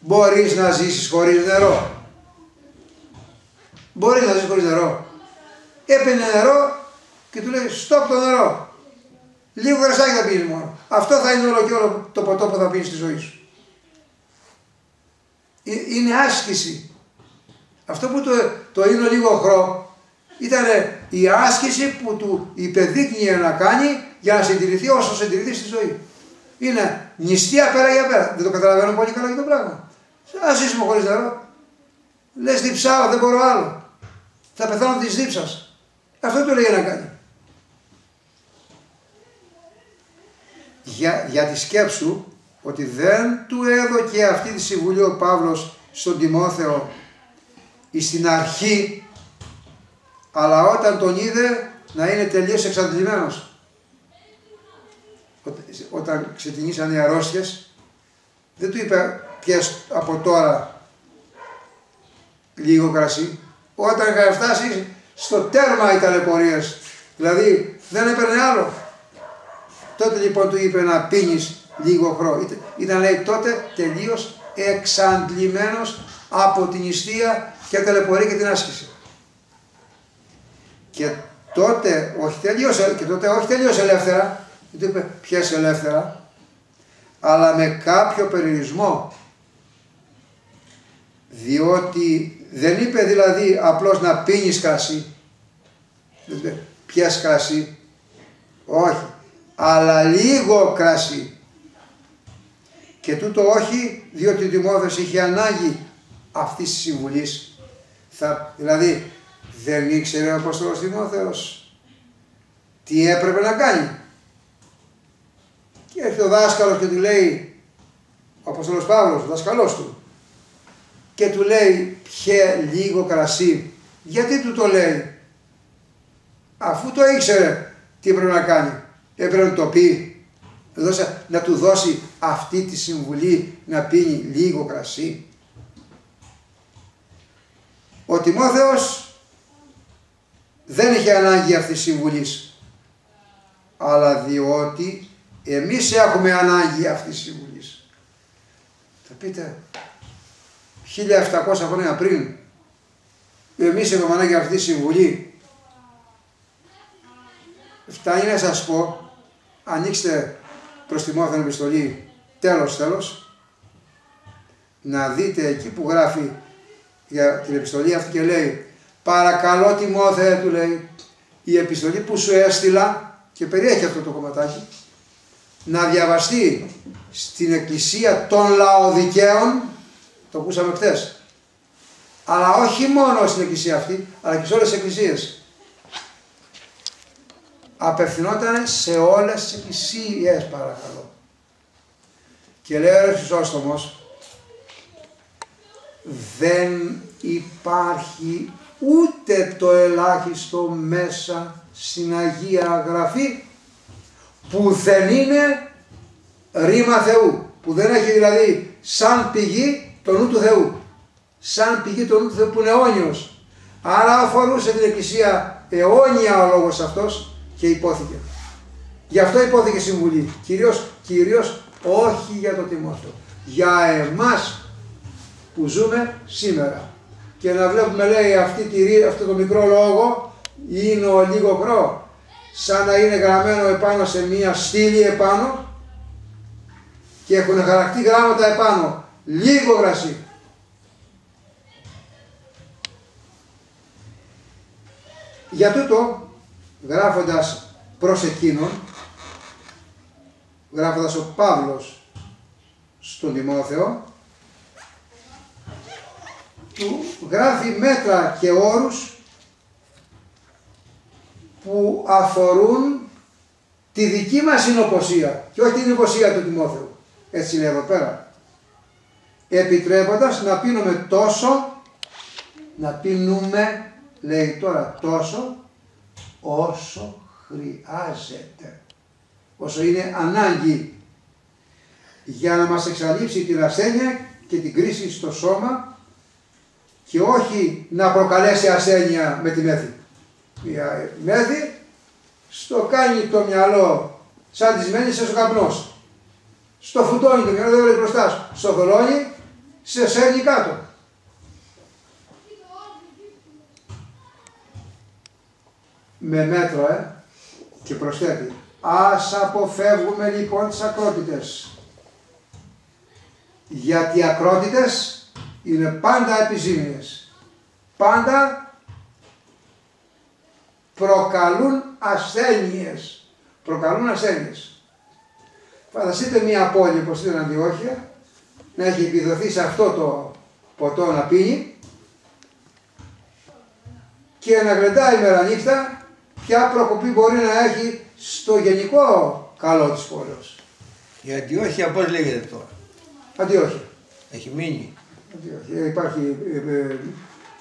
Μπορείς να ζήσεις χωρίς νερό. Μπορείς να ζήσεις χωρίς νερό. Έπαινε νερό και του λέει στόπ το νερό. Λίγο κρασάκι θα πίνεις μόνο. Αυτό θα είναι όλο και όλο το ποτό που θα πίνεις στη ζωή σου. Ε, είναι άσκηση. Αυτό που το, το είναι λίγο χρό ήταν η άσκηση που του υπεδείκνυε να κάνει για να συντηρηθεί όσο συντηρηθεί στη ζωή. Είναι νηστεία πέρα για πέρα. Δεν το καταλαβαίνω πολύ καλά για το πράγμα. Α ζήσουμε χωρίς νερό. Λες διψάω, δεν μπορώ άλλο. Θα πεθάνω της δίψας. Αυτό του λέει να κάνει. Για, για τη σκέψου ότι δεν του έδωκε αυτή τη συμβουλή ο Παύλος στον Τιμόθεο στην αρχή αλλά όταν τον είδε να είναι τελείως εξαντλημένος. Όταν ξεκινήσαν οι αρρώστιες δεν του είπε πιες από τώρα λίγο κρασί όταν είχα φτάσει στο τέρμα οι ταλαιπωρίες δηλαδή δεν έπαιρνε άλλο. Τότε λοιπόν του είπε να πίνεις λίγο χρόνο. Ήταν λέει τότε τελείως εξαντλημένος από την ιστία και ταλαιπωρία και την άσκηση. Και τότε όχι τελείως, και τότε όχι τελείως ελεύθερα, δεν είπε ποιες ελεύθερα, αλλά με κάποιο περιορισμό. Διότι δεν είπε δηλαδή απλώς να πίνεις κρασί, δεν είπε ποιες κρασί, όχι, αλλά λίγο κρασί. Και τούτο όχι διότι ο Τιμόθεος είχε ανάγκη αυτής της συμβουλής. Δηλαδή δεν ήξερε ο Απόστολος Τιμόθεος τι έπρεπε να κάνει. Και έρχεται ο δάσκαλος και του λέει, ο Απόστολος Παύλος, ο δάσκαλός του, και του λέει πιέ λίγο κρασί. Γιατί του το λέει; Αφού το ήξερε τι έπρεπε να κάνει. Έπρεπε να το πει. Να του δώσει αυτή τη συμβουλή να πίνει λίγο κρασί. Ο Τιμόθεος δεν είχε ανάγκη αυτής της συμβουλής. Αλλά διότι εμείς έχουμε ανάγκη αυτής της συμβουλής. Θα πείτε, 1700 χρόνια πριν, εμείς έχουμε ανάγκη αυτής της συμβουλή. Φτάνει να σας πω, ανοίξτε προς Τιμόθεο επιστολή, τέλος τέλος, να δείτε εκεί που γράφει για την επιστολή αυτή και λέει παρακαλώ Τιμόθεε του λέει η επιστολή που σου έστειλα και περιέχει αυτό το κομματάκι να διαβαστεί στην εκκλησία των λαοδικαίων το ακούσαμε χθες. αλλά όχι μόνο στην εκκλησία αυτή αλλά και σε όλες τις εκκλησίες απευθυνόταν σε όλες τις εκκλησίες παρακαλώ και λέει ο Χρυσόστομος δεν υπάρχει ούτε το ελάχιστο μέσα στην Αγία Γραφή που δεν είναι ρήμα Θεού, που δεν έχει δηλαδή σαν πηγή το νου του Θεού, σαν πηγή το νου του Θεού που είναι αιώνιος. Άρα αφορούσε την Εκκλησία αιώνια ο λόγος αυτός και υπόθηκε. Γι' αυτό υπόθηκε συμβουλή, κυρίως, κυρίως όχι για το Τιμόθεο, για εμάς που ζούμε σήμερα. Και να βλέπουμε λέει αυτή τη, αυτό το μικρό λόγο είναι ο λίγο κρό σαν να είναι γραμμένο επάνω σε μία στήλη επάνω και έχουν χαρακτή γράμματα επάνω. Λίγο γρασί. Για τούτο γράφοντας προς εκείνον γράφοντας ο Παύλος στον Τιμόθεο του γράφει μέτρα και όρους που αφορούν τη δική μας συνοποσία και όχι την συνοποσία του Τιμόθεου. Έτσι είναι εδώ πέρα. Επιτρέποντας να πίνουμε τόσο, να πίνουμε, λέει τώρα τόσο, όσο χρειάζεται. Όσο είναι ανάγκη για να μας εξαλείψει την ασθένεια και την κρίση στο σώμα και όχι να προκαλέσει ασθένεια με τη μέθη. Η μέθη στο κάνει το μυαλό σαν της μένει σε καπνός. Στο φουτώνει το μυαλό, δεν βλέπει μπροστά σου. Στο θολώνει, σε σέρνει κάτω. Με μέτρο, ε, και προσθέτει. Ας αποφεύγουμε λοιπόν τις ακρότητες. Γιατί οι ακρότητες είναι πάντα επιζήμιες. Πάντα προκαλούν ασθένειες. Προκαλούν ασθένειες. Φανταστείτε μια πόλη όπως είναι Αντιόχεια να έχει επιδοθεί σε αυτό το ποτό να πίνει και να γλεντάει μέρα νύχτα ποια προκοπή μπορεί να έχει στο γενικό καλό της πόλης. Η Αντιόχεια πώς λέγεται τώρα. Αντιόχεια. Έχει μείνει. Υπάρχει ε, ε,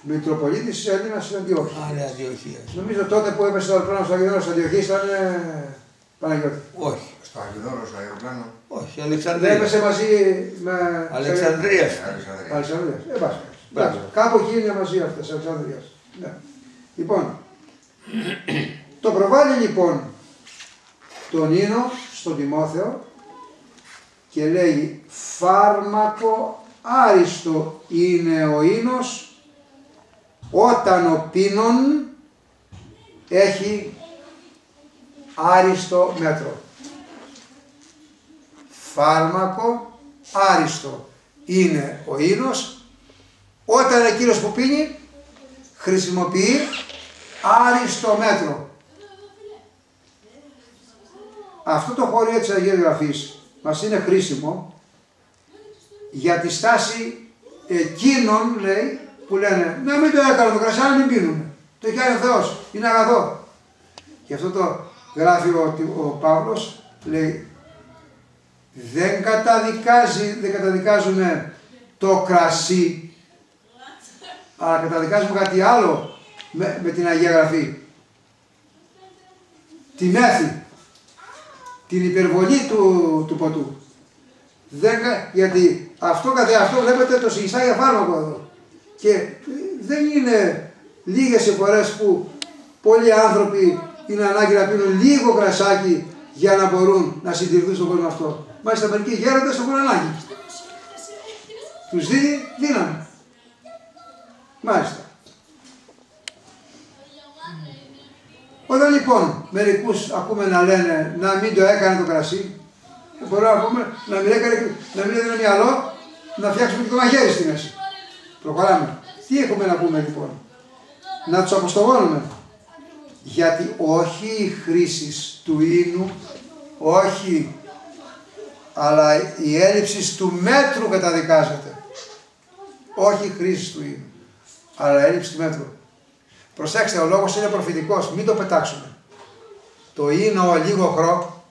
Μητροπολίτης Έλληνα στην Αντιόχεια. Α, ναι, Αντιοχία. Νομίζω τότε που έπεσε το αεροπλάνο στο Αγιδόρο της Αντιοχής ήταν ε, Παναγιώτη. Όχι. Στο Αγιδόρο, στο αεροπλάνο. Όχι, Δεν Αλεξανδρία. έπεσε μαζί με. Αλεξανδρίας. Αλεξανδρίας. Αλεξανδρίας. Ε, πάση. Μπράβο. Κάπου εκεί είναι μαζί αυτές, Αλεξανδρίας. Ναι. Λοιπόν, το προβάλλει λοιπόν τον Ίνο στον Τιμόθεο και λέει φάρμακο άριστο είναι ο ίνος όταν ο πίνων έχει άριστο μέτρο. Φάρμακο άριστο είναι ο ίνος όταν εκείνος που πίνει χρησιμοποιεί άριστο μέτρο. Αυτό το χώριο της Αγίας Γραφής μας είναι χρήσιμο για τη στάση εκείνων, λέει, που λένε να μην το έκανα το κρασί, να μην πίνουμε. Το έχει ο Θεός, είναι αγαθό. Γι' αυτό το γράφει ο, ο Παύλος, λέει, δεν καταδικάζει, δεν καταδικάζουμε το κρασί, αλλά καταδικάζουμε κάτι άλλο με, με την Αγία Γραφή. Τη μέθη, την υπερβολή του, του ποτού. Δεν, γιατί αυτό καθε αυτό βλέπετε το συνιστά για φάρμακο εδώ. Και δεν είναι λίγες οι φορές που πολλοί άνθρωποι είναι ανάγκη να πίνουν λίγο κρασάκι για να μπορούν να συντηρηθούν στον κόσμο αυτό. Μάλιστα μερικοί γέροντες το έχουν ανάγκη. Τους δίνει δύναμη. Μάλιστα. Όταν λοιπόν μερικούς ακούμε να λένε να μην το έκανε το κρασί, μπορούμε να πούμε να μην, έκανε, να μην έδινε μυαλό να φτιάξουμε και το μαχαίρι στη μέση. Προχωράμε. Τι έχουμε να πούμε λοιπόν; Να τους αποστομώνουμε. Γιατί όχι η χρήση του ίνου, όχι, αλλά η έλλειψη του μέτρου καταδικάζεται. Όχι η χρήση του ίνου, αλλά η έλλειψη του μέτρου. Προσέξτε, ο λόγος είναι προφητικός, μην το πετάξουμε. Το ίνο ο λίγο χρό,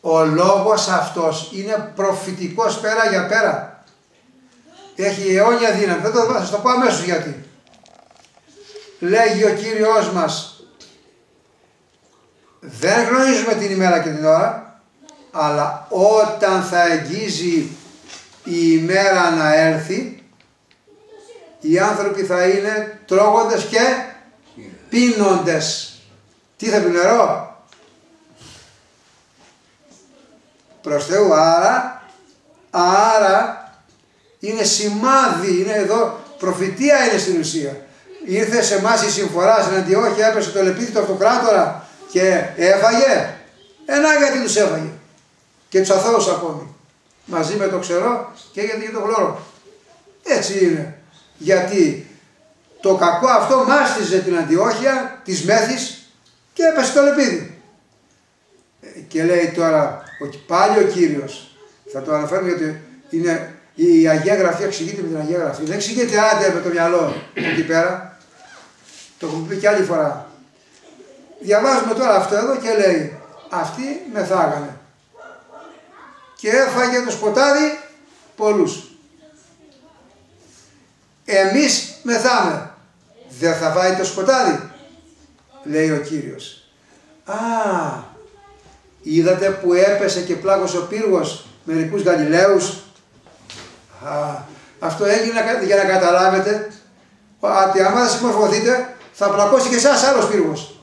ο λόγος αυτός είναι προφητικός πέρα για πέρα. Έχει αιώνια δύναμη. Δεν το θα το πω αμέσως γιατί. Λέγει ο Κύριος μας, δεν γνωρίζουμε την ημέρα και την ώρα, αλλά όταν θα εγγίζει η ημέρα να έρθει, οι άνθρωποι θα είναι τρώγοντες και πίνοντες. Τι θα πει νερό; Προς Θεού, άρα, άρα είναι σημάδι, είναι εδώ, προφητεία είναι στην ουσία. Ήρθε σε εμάς η συμφορά στην Αντιόχεια, έπεσε το λεπίδι του αυτοκράτορα και έφαγε. Ένα γιατί τους έφαγε. Και τους αθώους ακόμη. Μαζί με το ξερό και γιατί και το χλώρο. Έτσι είναι. Γιατί το κακό αυτό μάστιζε την Αντιόχεια της Μέθης και έπεσε το λεπίδι. Και λέει τώρα, ότι πάλι ο Κύριος, θα το αναφέρουμε γιατί είναι, η Αγία Γραφή εξηγείται με την Αγία Γραφή. Δεν εξηγείται άντε με το μυαλό εκεί πέρα. Το έχουμε πει και άλλη φορά. Διαβάζουμε τώρα αυτό εδώ και λέει, αυτοί μεθάγανε. Και έφαγε το σκοτάδι πολλούς. Εμείς μεθάμε. Δεν θα φάει το σκοτάδι, λέει ο Κύριος. Α, είδατε που έπεσε και πλάγωσε ο πύργος μερικούς Γαλιλαίους; Α, αυτό έγινε για να καταλάβετε ότι άμα δεν συμμορφωθείτε θα πλακώσει και εσάς άλλος πύργος.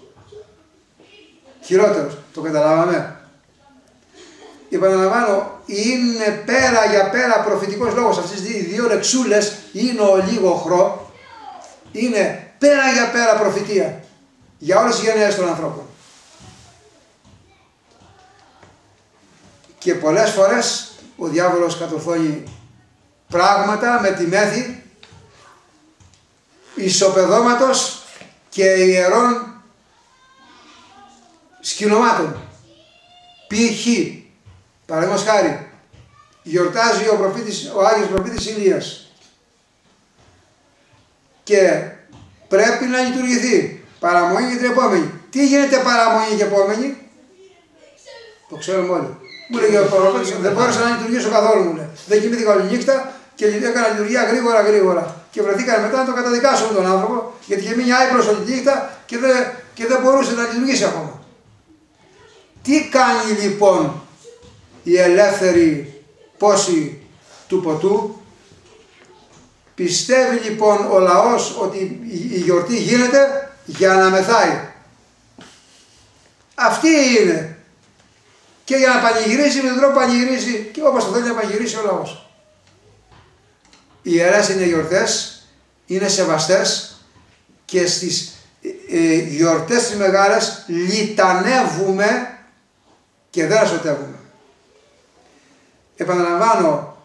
Χειρότερος. Το καταλάβαμε. Επαναλαμβάνω, είναι πέρα για πέρα προφητικός λόγος. Αυτές οι δύο λεξούλες είναι ο λίγο χρό. Είναι πέρα για πέρα προφητεία για όλες τις γενναίες των ανθρώπων. Και πολλές φορές ο διάβολος κατορθώνει πράγματα με τη μέθη ισοπεδώματος και ιερών σκηνομάτων. Π.χ. παραδείγματος χάρη γιορτάζει ο, προφήτης, ο Άγιος Προφήτης Ηλίας και πρέπει να λειτουργηθεί παραμονή και την επόμενη. Τι γίνεται παραμονή και επόμενη, το ξέρουμε όλοι. Μου λέει ο προφήτης, δεν μπόρεσα να λειτουργήσω καθόλου μου λέει. Δεν κοιμήθηκα όλη νύχτα και έκανα λειτουργία γρήγορα γρήγορα. Και βρεθήκαν μετά να το καταδικάσουν τον άνθρωπο γιατί είχε μείνει άϊπρος όλη τη νύχτα και δεν, και δεν μπορούσε να λειτουργήσει ακόμα. Τι κάνει λοιπόν η ελεύθερη πόση του ποτού. Πιστεύει λοιπόν ο λαός ότι η γιορτή γίνεται για να μεθάει. Αυτή είναι. Και για να πανηγυρίσει με τον τρόπο πανηγυρίζει και όπως το θέλει να πανηγυρίσει ο λαός. Οι ιερές είναι γιορτές, είναι σεβαστές και στις ε, γιορτές τις μεγάλες λιτανεύουμε και δεν ασωτεύουμε. Επαναλαμβάνω,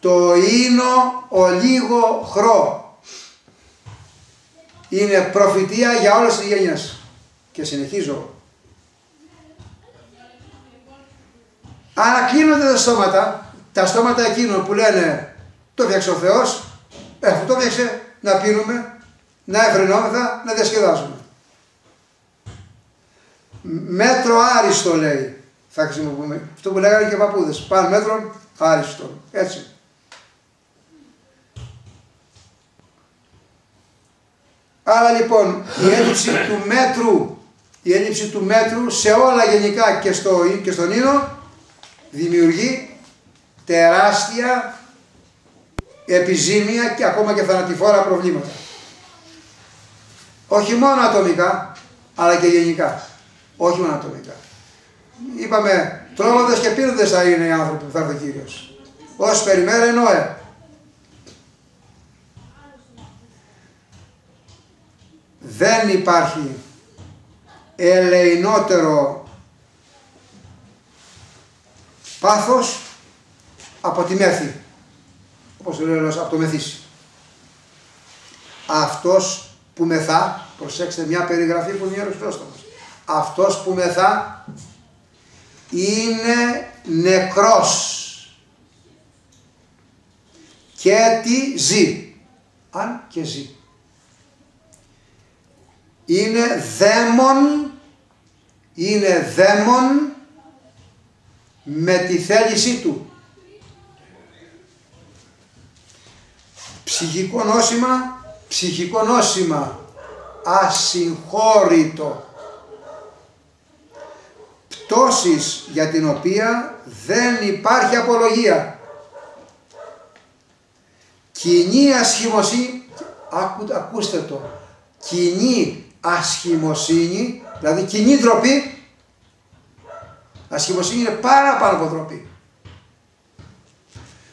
το ίνο ο λίγο χρό είναι προφητεία για όλες τις γενιές. Και συνεχίζω. Ανακλίνονται τα στόματα, τα στόματα εκείνων που λένε το φτιάξε ο Θεός, ε, αυτό το φτιάξε να πίνουμε, να εφρενόμεθα, να διασκεδάζουμε. Μέτρο άριστο λέει, θα χρησιμοποιούμε. Αυτό που λέγανε και οι παππούδες. Παν μέτρο άριστο. Έτσι. Άρα λοιπόν η έλλειψη του μέτρου, η έλλειψη του μέτρου σε όλα γενικά και, στο, και στον Ίνο δημιουργεί τεράστια επιζήμια και ακόμα και θανατηφόρα προβλήματα. Όχι μόνο ατομικά, αλλά και γενικά. Όχι μόνο ατομικά. Είπαμε, τρώγοντας και πίνοντας θα είναι οι άνθρωποι που θα έρθει ο Κύριος. Όσοι περιμένει Νόε. Δεν υπάρχει ελεηνότερο πάθος από τη μέθη. Όπως το λέω από το μεθύσι. Αυτός που μεθά, προσέξτε μια περιγραφή που είναι ο Χριστόστομος. Αυτός που μεθά είναι νεκρός και τι ζει. Αν και ζει. Είναι δαίμον, είναι δαίμον με τη θέλησή του. Ψυχικό νόσημα, ψυχικό νόσημα, ασυγχώρητο. Πτώσεις για την οποία δεν υπάρχει απολογία. Κοινή ασχημοσύνη, ακούστε το, κοινή ασχημοσύνη, δηλαδή κοινή ντροπή, ασχημοσύνη είναι πάρα πάνω από ντροπή.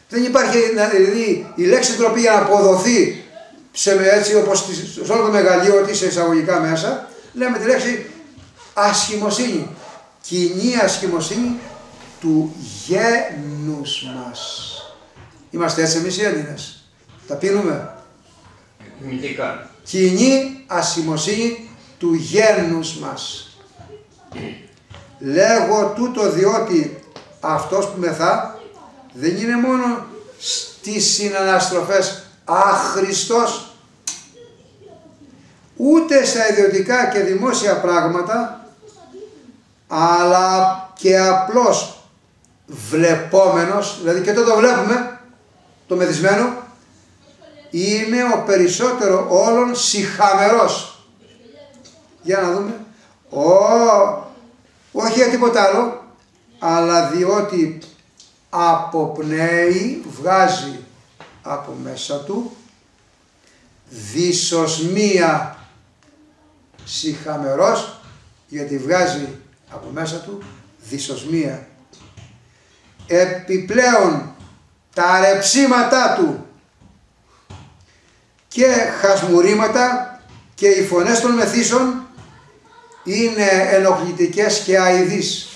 Δεν υπάρχει, δηλαδή η λέξη ντροπή για να αποδοθεί σε, έτσι όπως σε όλο το μεγαλείο ότι σε εισαγωγικά μέσα, λέμε τη λέξη ασχημοσύνη. Κοινή ασχημοσύνη του γένους μας. Είμαστε έτσι εμείς οι Έλληνες. Τα πίνουμε. Μυθικά. Κοινή ασχημοσύνη του γένους μας. Λέγω τούτο διότι αυτός που μεθά δεν είναι μόνο στις συναναστροφές άχρηστος ούτε στα ιδιωτικά και δημόσια πράγματα αλλά και απλώς βλεπόμενος, δηλαδή και τότε το βλέπουμε, το μεθυσμένο, είναι ο περισσότερο όλων συχαμερός. Για να δούμε. Ο, όχι για τίποτα άλλο, αλλά διότι αποπνέει, βγάζει από μέσα του δυσοσμία συχαμερός γιατί βγάζει από μέσα του δυσοσμία επιπλέον τα ρεψίματά του και χασμουρήματα και οι φωνές των μεθύσεων είναι ενοχλητικές και αηδείς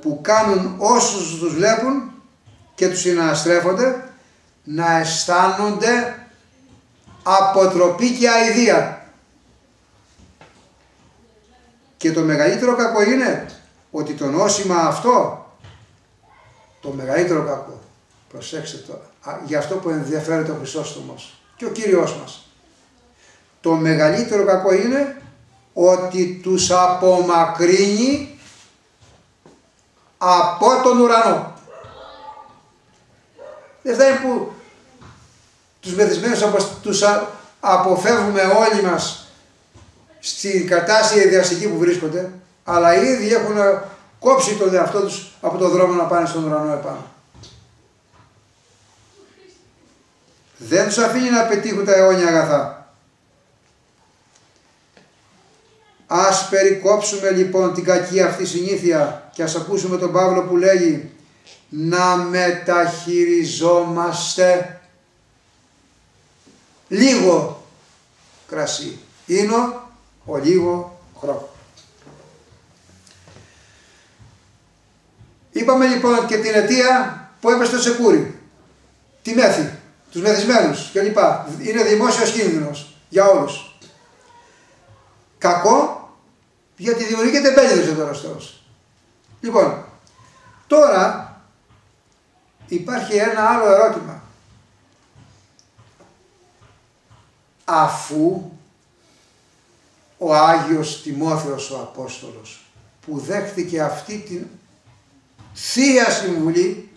που κάνουν όσους τους βλέπουν και τους συναναστρέφονται να αισθάνονται αποτροπή και αηδία. Και το μεγαλύτερο κακό είναι ότι το νόσημα αυτό, το μεγαλύτερο κακό, προσέξτε το, για αυτό που ενδιαφέρεται ο Χρυσόστομος και ο Κύριος μας. Το μεγαλύτερο κακό είναι ότι τους απομακρύνει από τον ουρανό. Δεν φτάνει που τους μεθυσμένους τους αποφεύγουμε όλοι μας στην κατάσταση ιδιαστική που βρίσκονται, αλλά ήδη έχουν κόψει τον εαυτό τους από τον δρόμο να πάνε στον ουρανό επάνω. Δεν τους αφήνει να πετύχουν τα αιώνια αγαθά. Ας περικόψουμε λοιπόν την κακή αυτή συνήθεια και ας ακούσουμε τον Παύλο που λέγει να μεταχειριζόμαστε λίγο κρασί. Ίνο, ολίγο, χρώμα. Είπαμε λοιπόν και την αιτία που έπεσε στο Σεκούρι. Τη μέθη, τους μεθυσμένους κλπ. Είναι δημόσιος κίνδυνος για όλους. Κακό γιατί δημιουργείται μπέλιδος ο δωραστός. Λοιπόν, τώρα υπάρχει ένα άλλο ερώτημα. Αφού ο Άγιος Τιμόθεος ο Απόστολος που δέχτηκε αυτή την θεία συμβουλή,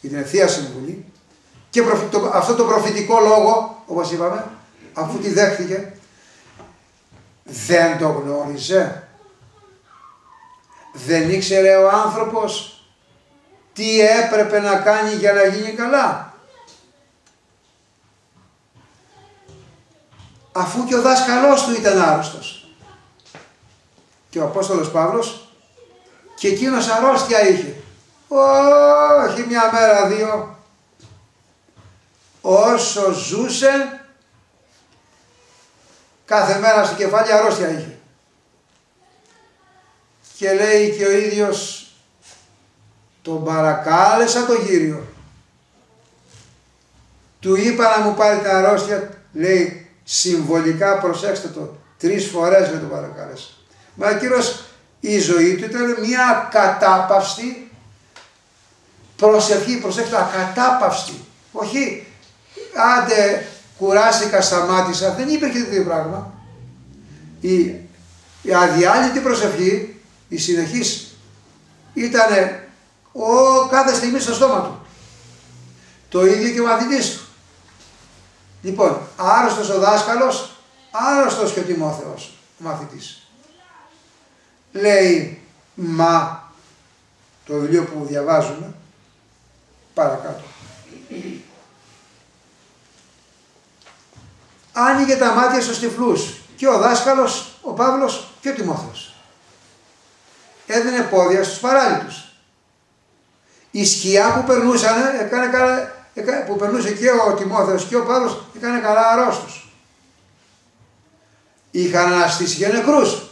την θεία συμβουλή και αυτό το προφητικό λόγο όπως είπαμε αφού τη δέχτηκε δεν το γνώριζε δεν ήξερε ο άνθρωπος τι έπρεπε να κάνει για να γίνει καλά. Αφού και ο δάσκαλός του ήταν άρρωστος. Και ο Απόστολος Παύλος και εκείνος αρρώστια είχε. Όχι μια μέρα δύο. Όσο ζούσε κάθε μέρα στο κεφάλι αρρώστια είχε. Και λέει και ο ίδιος τον παρακάλεσα το Κύριο. Του είπα να μου πάρει την αρρώστια, λέει συμβολικά προσέξτε το, τρεις φορές με τον παρακάλεσα. Μα ο Κύριος η ζωή του ήταν μια κατάπαυστη προσευχή, προσέξτε, ακατάπαυστη. Όχι, άντε κουράστηκα, σταμάτησα, δεν υπήρχε τέτοιο πράγμα. Η, η αδιάλειπτη προσευχή, η συνεχής, ήταν ο κάθε στιγμή στο στόμα του. Το ίδιο και ο μαθητής του. Λοιπόν, άρρωστος ο δάσκαλος, άρρωστος και ο Τιμόθεος, ο μαθητής. Λέει, μα, το βιβλίο που διαβάζουμε, παρακάτω. Άνοιγε τα μάτια στους τυφλούς και ο δάσκαλος, ο Παύλος και ο Τιμόθεος. Έδινε πόδια στους παράλυτους η σκιά που περνούσαν, έκανε καλά, που περνούσε και ο Τιμόθεος και ο Παύλος, έκανε καλά αρρώστους. Είχαν αναστήσει για νεκρούς.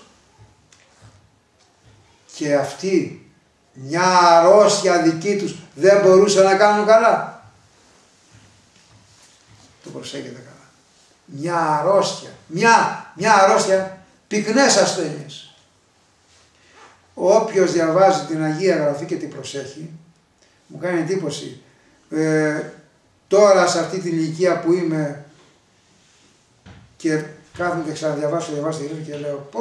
Και αυτοί μια αρρώστια δική τους δεν μπορούσαν να κάνουν καλά. Το προσέχετε καλά. Μια αρρώστια, μια, μια αρρώστια, πυκνές ασθένειες. Όποιος διαβάζει την Αγία Γραφή και την προσέχει, μου κάνει εντύπωση. Ε, τώρα σε αυτή την ηλικία που είμαι και κάθομαι και ξαναδιαβάσω, διαβάσω τη γραφή και λέω πω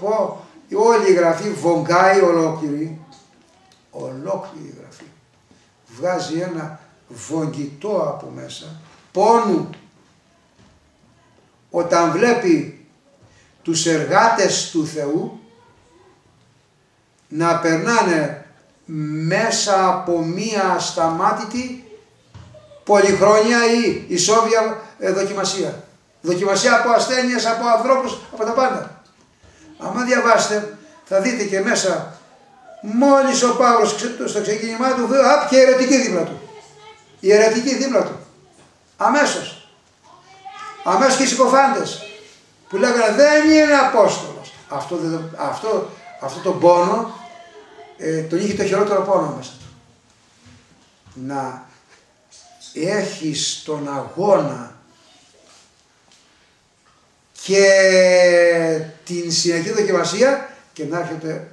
πω όλη η γραφή βογκάει ολόκληρη, ολόκληρη η γραφή. Βγάζει ένα βογγητό από μέσα, πόνου, όταν βλέπει τους εργάτες του Θεού να περνάνε μέσα από μία σταμάτητη πολυχρόνια ή ισόβια ε, δοκιμασία. Δοκιμασία από ασθένειες, από ανθρώπους, από τα πάντα. Άμα διαβάσετε θα δείτε και μέσα μόλις ο Παύλος στο ξεκίνημά του απ και η αιρετική δίπλα του. Η αιρετική δίπλα του. Αμέσως. Αμέσως και οι συκοφάντες που λέγανε δεν είναι Απόστολος. Αυτό, αυτό, αυτό το πόνο ε, τον είχε το χειρότερο πόνο μέσα του. Να έχεις τον αγώνα και την συνεχή δοκιμασία και να έρχεται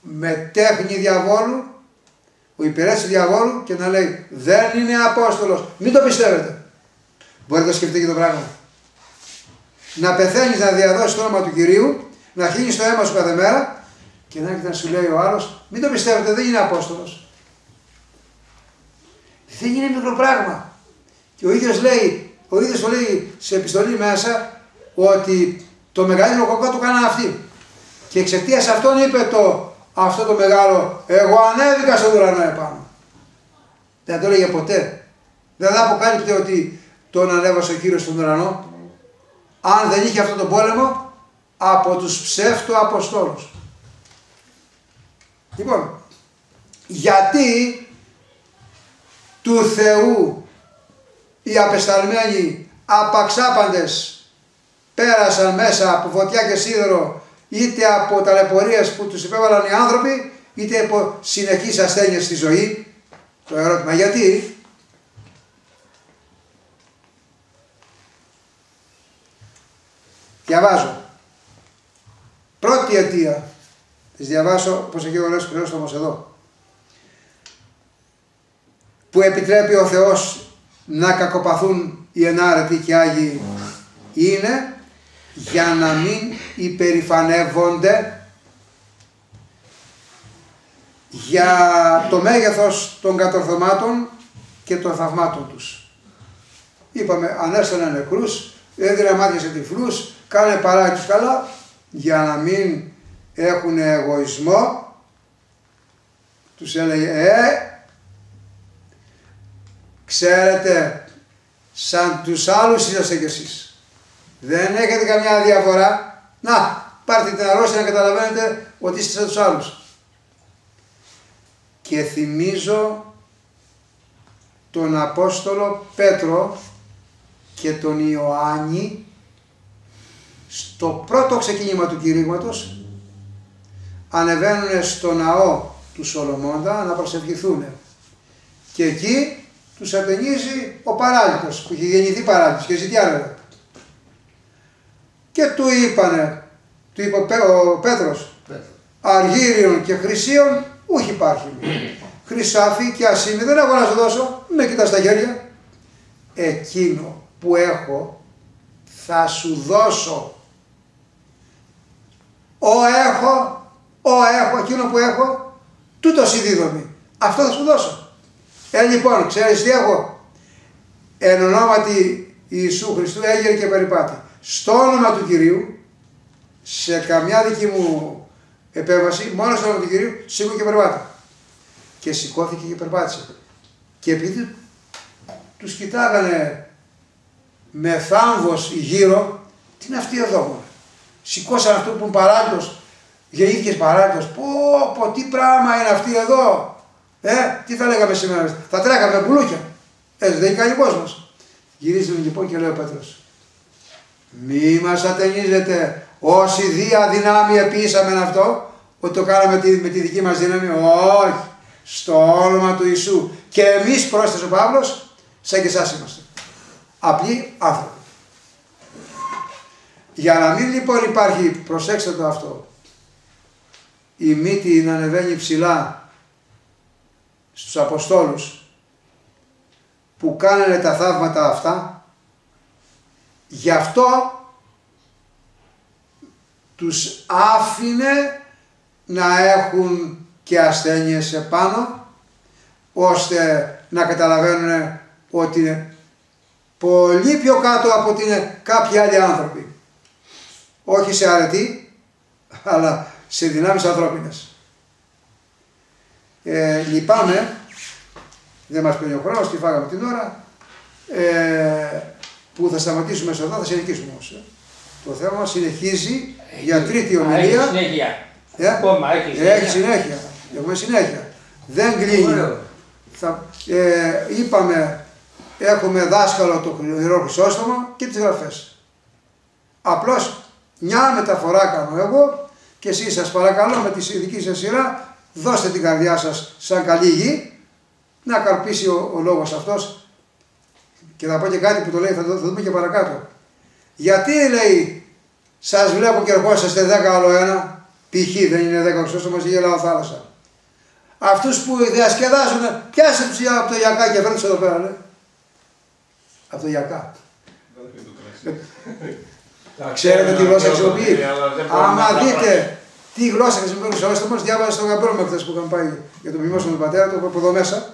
με τέχνη διαβόλου, ο υπηρέτης του διαβόλου και να λέει δεν είναι Απόστολος, μην το πιστεύετε. Μπορείτε να σκεφτείτε και το πράγμα. Να πεθαίνεις να διαδώσεις το όνομα του Κυρίου, να χύνεις το αίμα σου κάθε μέρα και να έρχεται να σου λέει ο άλλο, μην το πιστεύετε, δεν είναι Απόστολος. Δεν είναι μικρό πράγμα. Και ο ίδιος λέει, ο ίδιος το λέει σε επιστολή μέσα ότι το μεγαλύτερο κόκκο το κάνανε αυτοί. Και εξαιτίας αυτών είπε το αυτό το μεγάλο, εγώ ανέβηκα στον ουρανό επάνω. Δεν το έλεγε ποτέ. Δεν θα αποκάλυπτε ότι τον ανέβασε ο Κύριος στον ουρανό, αν δεν είχε αυτό τον πόλεμο από τους ψεύτου Αποστόλους. Λοιπόν, γιατί του Θεού οι απεσταλμένοι απαξάπαντες πέρασαν μέσα από φωτιά και σίδερο είτε από ταλαιπωρίες που τους υπέβαλαν οι άνθρωποι είτε από συνεχείς ασθένειες στη ζωή; Το ερώτημα γιατί; Διαβάζω. Πρώτη αιτία. Τις διαβάσω όπως έχει ο Λέος Χρυσόστομος εδώ. Που επιτρέπει ο Θεός να κακοπαθούν οι ενάρετοι και άγιοι είναι για να μην υπερηφανεύονται για το μέγεθος των κατορθωμάτων και των θαυμάτων τους. Είπαμε, ανέστανε νεκρούς, έδινε μάτια σε τυφλούς, κάνε παρά τους καλά, για να μην έχουν εγωισμό, τους έλεγε, ε, ξέρετε, σαν τους άλλους είσαστε κι εσείς. Δεν έχετε καμιά διαφορά. Να, πάρτε την αρρώστια να καταλαβαίνετε ότι είστε σαν τους άλλους. Και θυμίζω τον Απόστολο Πέτρο και τον Ιωάννη στο πρώτο ξεκίνημα του κηρύγματος ανεβαίνουν στο ναό του Σολομώντα να προσευχηθούν. Και εκεί τους απενίζει ο παράλυτος που είχε γεννηθεί παράλυτος και ζητεί άλλο. Και του είπανε, του είπε ο Πέτρος, αργύριων και χρυσίων όχι υπάρχει. Χρυσάφι και ασήμι δεν έχω να σου δώσω, με κοιτάς τα χέρια. Εκείνο που έχω θα σου δώσω. Ο έχω, ο έχω, εκείνο που έχω, τούτος δίδομη. Αυτό θα σου δώσω. Ε, λοιπόν, ξέρεις τι έχω; Εν ονόματι Ιησού Χριστού έγερε και περιπάτη. Στο όνομα του Κυρίου, σε καμιά δική μου επέμβαση, μόνο στο όνομα του Κυρίου, σήκω και περπάτη. Και σηκώθηκε και περπάτησε. Και επειδή τους κοιτάγανε με θάμβος γύρω, τι είναι αυτή εδώ μόνο. Σηκώσαν αυτό που είναι παράλληλος, γεννήθηκες παράλληλος, πω πω τι πράγμα είναι αυτή εδώ. Ε, τι θα λέγαμε σήμερα, θα τρέχαμε μπουλούκια. Έτσι δεν κάνει ο κόσμος. Γυρίζουμε λοιπόν και λέει ο Πέτρος, μη μας ατενίζετε όσοι δια δυνάμει επίσαμε αυτό, ότι το κάναμε με τη δική μας δύναμη. Όχι. Στο όνομα του Ιησού. Και εμείς πρόσθεσε ο Παύλος, σαν και εσάς είμαστε. Απλοί άνθρωποι. Για να μην λοιπόν υπάρχει, προσέξτε το αυτό, η μύτη να ανεβαίνει ψηλά στους Αποστόλους που κάνανε τα θαύματα αυτά, γι' αυτό τους άφηνε να έχουν και ασθένειες επάνω, ώστε να καταλαβαίνουν ότι είναι πολύ πιο κάτω από ότι είναι κάποιοι άλλοι άνθρωποι. Όχι σε αρετή, αλλά σε δυνάμεις ανθρώπινες. Ε, λυπάμαι, δεν μας παίρνει ο χρόνος και φάγαμε την ώρα, ε, που θα σταματήσουμε σε εδώ, θα συνεχίσουμε όμως. Ε. Το θέμα συνεχίζει για τρίτη ομιλία. Έχει συνέχεια. Ε; Ακόμα έχει συνέχεια. Έχει συνέχεια. Έχουμε συνέχεια. Δεν κλείνει. Θα, ε, είπαμε, έχουμε δάσκαλο το Ιερό Χρυσόστομο και τις γραφές. Απλώς μια μεταφορά κάνω εγώ και εσείς σας παρακαλώ με τη δική σας σειρά δώστε την καρδιά σας σαν καλή γη να καρπίσει ο, ο λόγος αυτός και θα πω και κάτι που το λέει, θα το θα δούμε και παρακάτω. Γιατί λέει, σας βλέπω και ερχόσαστε δέκα άλλο ένα, π.χ. δεν είναι δέκα ωστόσο μας γελάω θάλασσα. Αυτούς που διασκεδάζουν, πιάσε τους από το γιακά και φέρνεις εδώ πέρα, λέει. Από το γιακά. Ξέρετε τι γλώσσα χρησιμοποιεί. Άμα δείτε τι γλώσσα χρησιμοποιεί ο Όστομος, διάβαζα στον γαμπρό με χθες που είχαν πάει για το μνημόσυνο του πατέρα του από εδώ μέσα.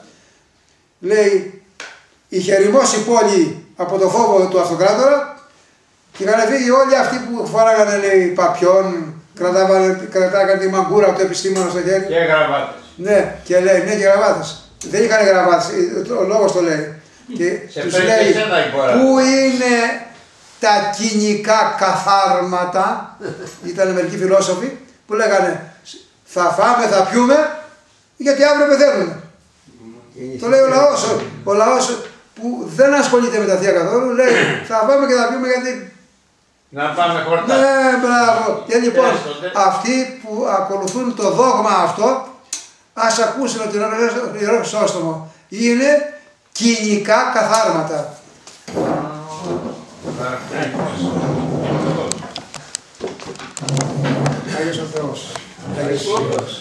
Λέει, είχε ρημώσει η πόλη από το φόβο του αυτοκράτορα και είχαν φύγει όλοι αυτοί που φοράγανε λέει, παπιόν, κρατάγανε τη μαγκούρα του επιστήμονα στο χέρι. Και γραβάτες. Ναι, και λέει, ναι και γραβάτες. Δεν είχαν γραβάτες, ο λόγος το λέει. Και Σε τους παίρνει λέει, εσένα η χώρα. πού είναι τα κοινικά καθάρματα, ήταν μερικοί φιλόσοφοι, που λέγανε, θα φάμε, θα πιούμε, γιατί αύριο πεθαίνουμε. Το λέει ο λαός, ο, ο λαός που δεν ασχολείται με τα θεία καθόλου, λέει θα πάμε και θα πιούμε γιατί Να πάμε χορτά. Ναι, μπράβο. Και λοιπόν, Έστονται. αυτοί που ακολουθούν το δόγμα αυτό, ας ακούσουν ότι το Ιερός Χρυσόστομο είναι κοινικά καθάρματα. Άγιος ο Θεός, Άγιος ο Θεός,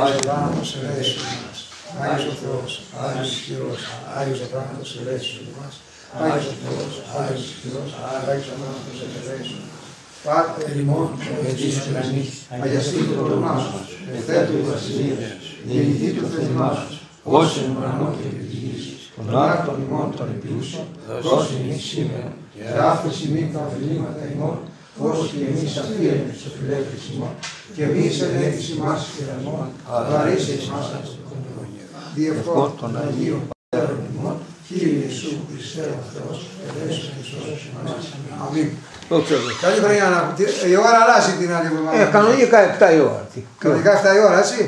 Άγιος ο θάνατος ελέησον μας. Άγιος ο Θεός, Άγιος ισχυρός, Άγιος ο θάνατος ελέησον μας. Άγιος ο Θεός, Άγιος ισχυρός, Άγιος ο θάνατος ελέησον μας. Πάτερ ημών, ο εις ουρανής, αγιασίτω το όνομά σου, εθέτω η βασιλεία σου, γεννηθήτω το θέλημά σου, ως εν ουρανό και επί της γης. Τον άρτον ημών των επίουσων, δώσει εμείς σήμερα, και άφηση μη τα οφειλήματα ημών, ως και εμείς αφήραμε τους οφειλέτες ημών, και εμείς ενέφης ημάς και ημών, βαρύσε εις μας διευκόν των Αγίων Πατέρων ημών, Κύριε Ιησού Χριστέ ο Θεός, ελέησον και σώσον μας. Αμήν. Το ξέρω. Καλή χρονιά να ακούτε. Η ώρα αλλάζει την άλλη εβδομάδα. Ε, κανονικά 7 η ώρα. Τι, Κανονικά 7 η ώρα, έτσι.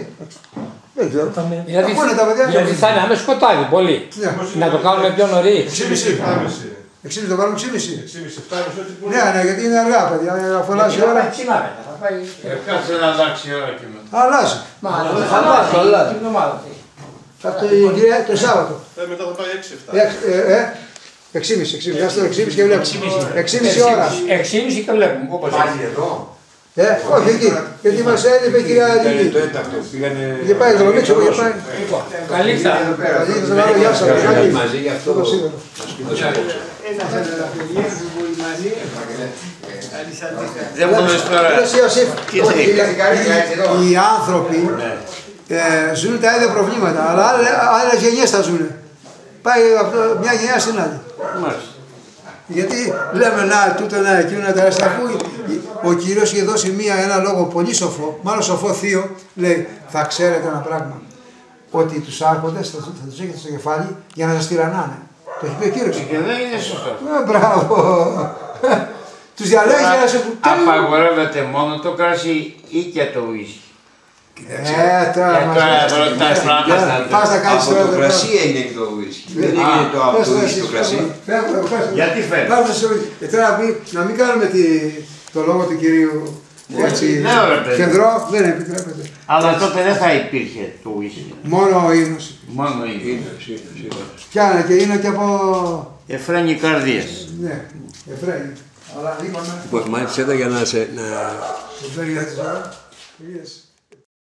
Δεν ξέρω. Δηλαδή, Ακούνε τα παιδιά. γιατί θα είναι αμέσως σκοτάδι πολύ. Ναι. Να το κάνουμε πιο νωρίς. 6,5. 6,5 το βάλουμε 6,5. 6,5-7,5 ό,τι που Ναι, ναι, γιατί είναι αργά, παιδιά. Να φωνάζει η ώρα. Ε, Κάτσε να αλλάξει η ώρα και μετά. Αλλάζει. Μα, θα πάει, θα αλλάζει. την εβδομάδα. Θα το, το Σάββατο. Ε, μετά θα πάει 6-7. Ε, ε, ε, 6,5, 6,5. Ας το 6,5 και βλέπουμε. 6,5 ώρα. 6,5 και βλέπουμε. Όπως Ε, όχι εκεί. Γιατί μας έλειπε η κυρία Λίλη. Πήγανε... Είχε πάει εκδρομή, ξέρω, είχε πάει. Λοιπόν, καλή νύχτα. Δηλαδή, θα λέω γεια σας. Αγάπη. Μαζί γι' αυτό Το σίγουρο. Δεν μπορείς τώρα. Κύριε Ιωσήφ, όχι, οι- οι άνθρωποι ε, ζουν τα ίδια προβλήματα, αλλά άλλε γενιές θα ζουν. Πάει από το- μια γενιά στην άλλη. Μάλιστα. Γιατί λέμε να, τούτο να, εκείνο να τα ρέστα, αφού ο Κύριος είχε δώσει μία, ένα λόγο πολύ σοφό, μάλλον σοφό θείο, λέει θα ξέρετε ένα πράγμα, ότι τους άρχοντες θα, θα τους έχετε στο κεφάλι για να σας τυραννάνε. Το έχει πει ο Κύριος. Και δεν είναι σωστό. Ε, μπράβο. τους διαλέγεις για να σε Απαγορεύεται μόνο το κρασί ή και το ουίσκι. Ε, τώρα Ε, μας τώρα λες. ρωτάς πράγματα. Πας να κάνεις Από τώρα το το κρασί έγινε και το ουίσκι. Δεν έγινε το από Πες το το ουίσκι εσείς, το κρασί. φεύγω, φεύγω. Γιατί φεύγεις; Πάμε σε όλη- Ε, τώρα να πει, να μην κάνουμε τη- το λόγο του κυρίου έτσι, Ναι, ρε παιδί. κεντρό, δεν επιτρέπεται. Αλλά τότε δεν θα υπήρχε το ουίσκι. Μόνο ο ίνος. Μόνο είναι. Είναι, σίγουρα, σίγουρα. Πιάνε και είναι και από... Εφραίνει καρδίες. Ναι, Εφραίμ. Αλλά είπαμε, Λοιπόν, μάλιστα για να σε... να- το φέρει για τη ζωή. Πήγες.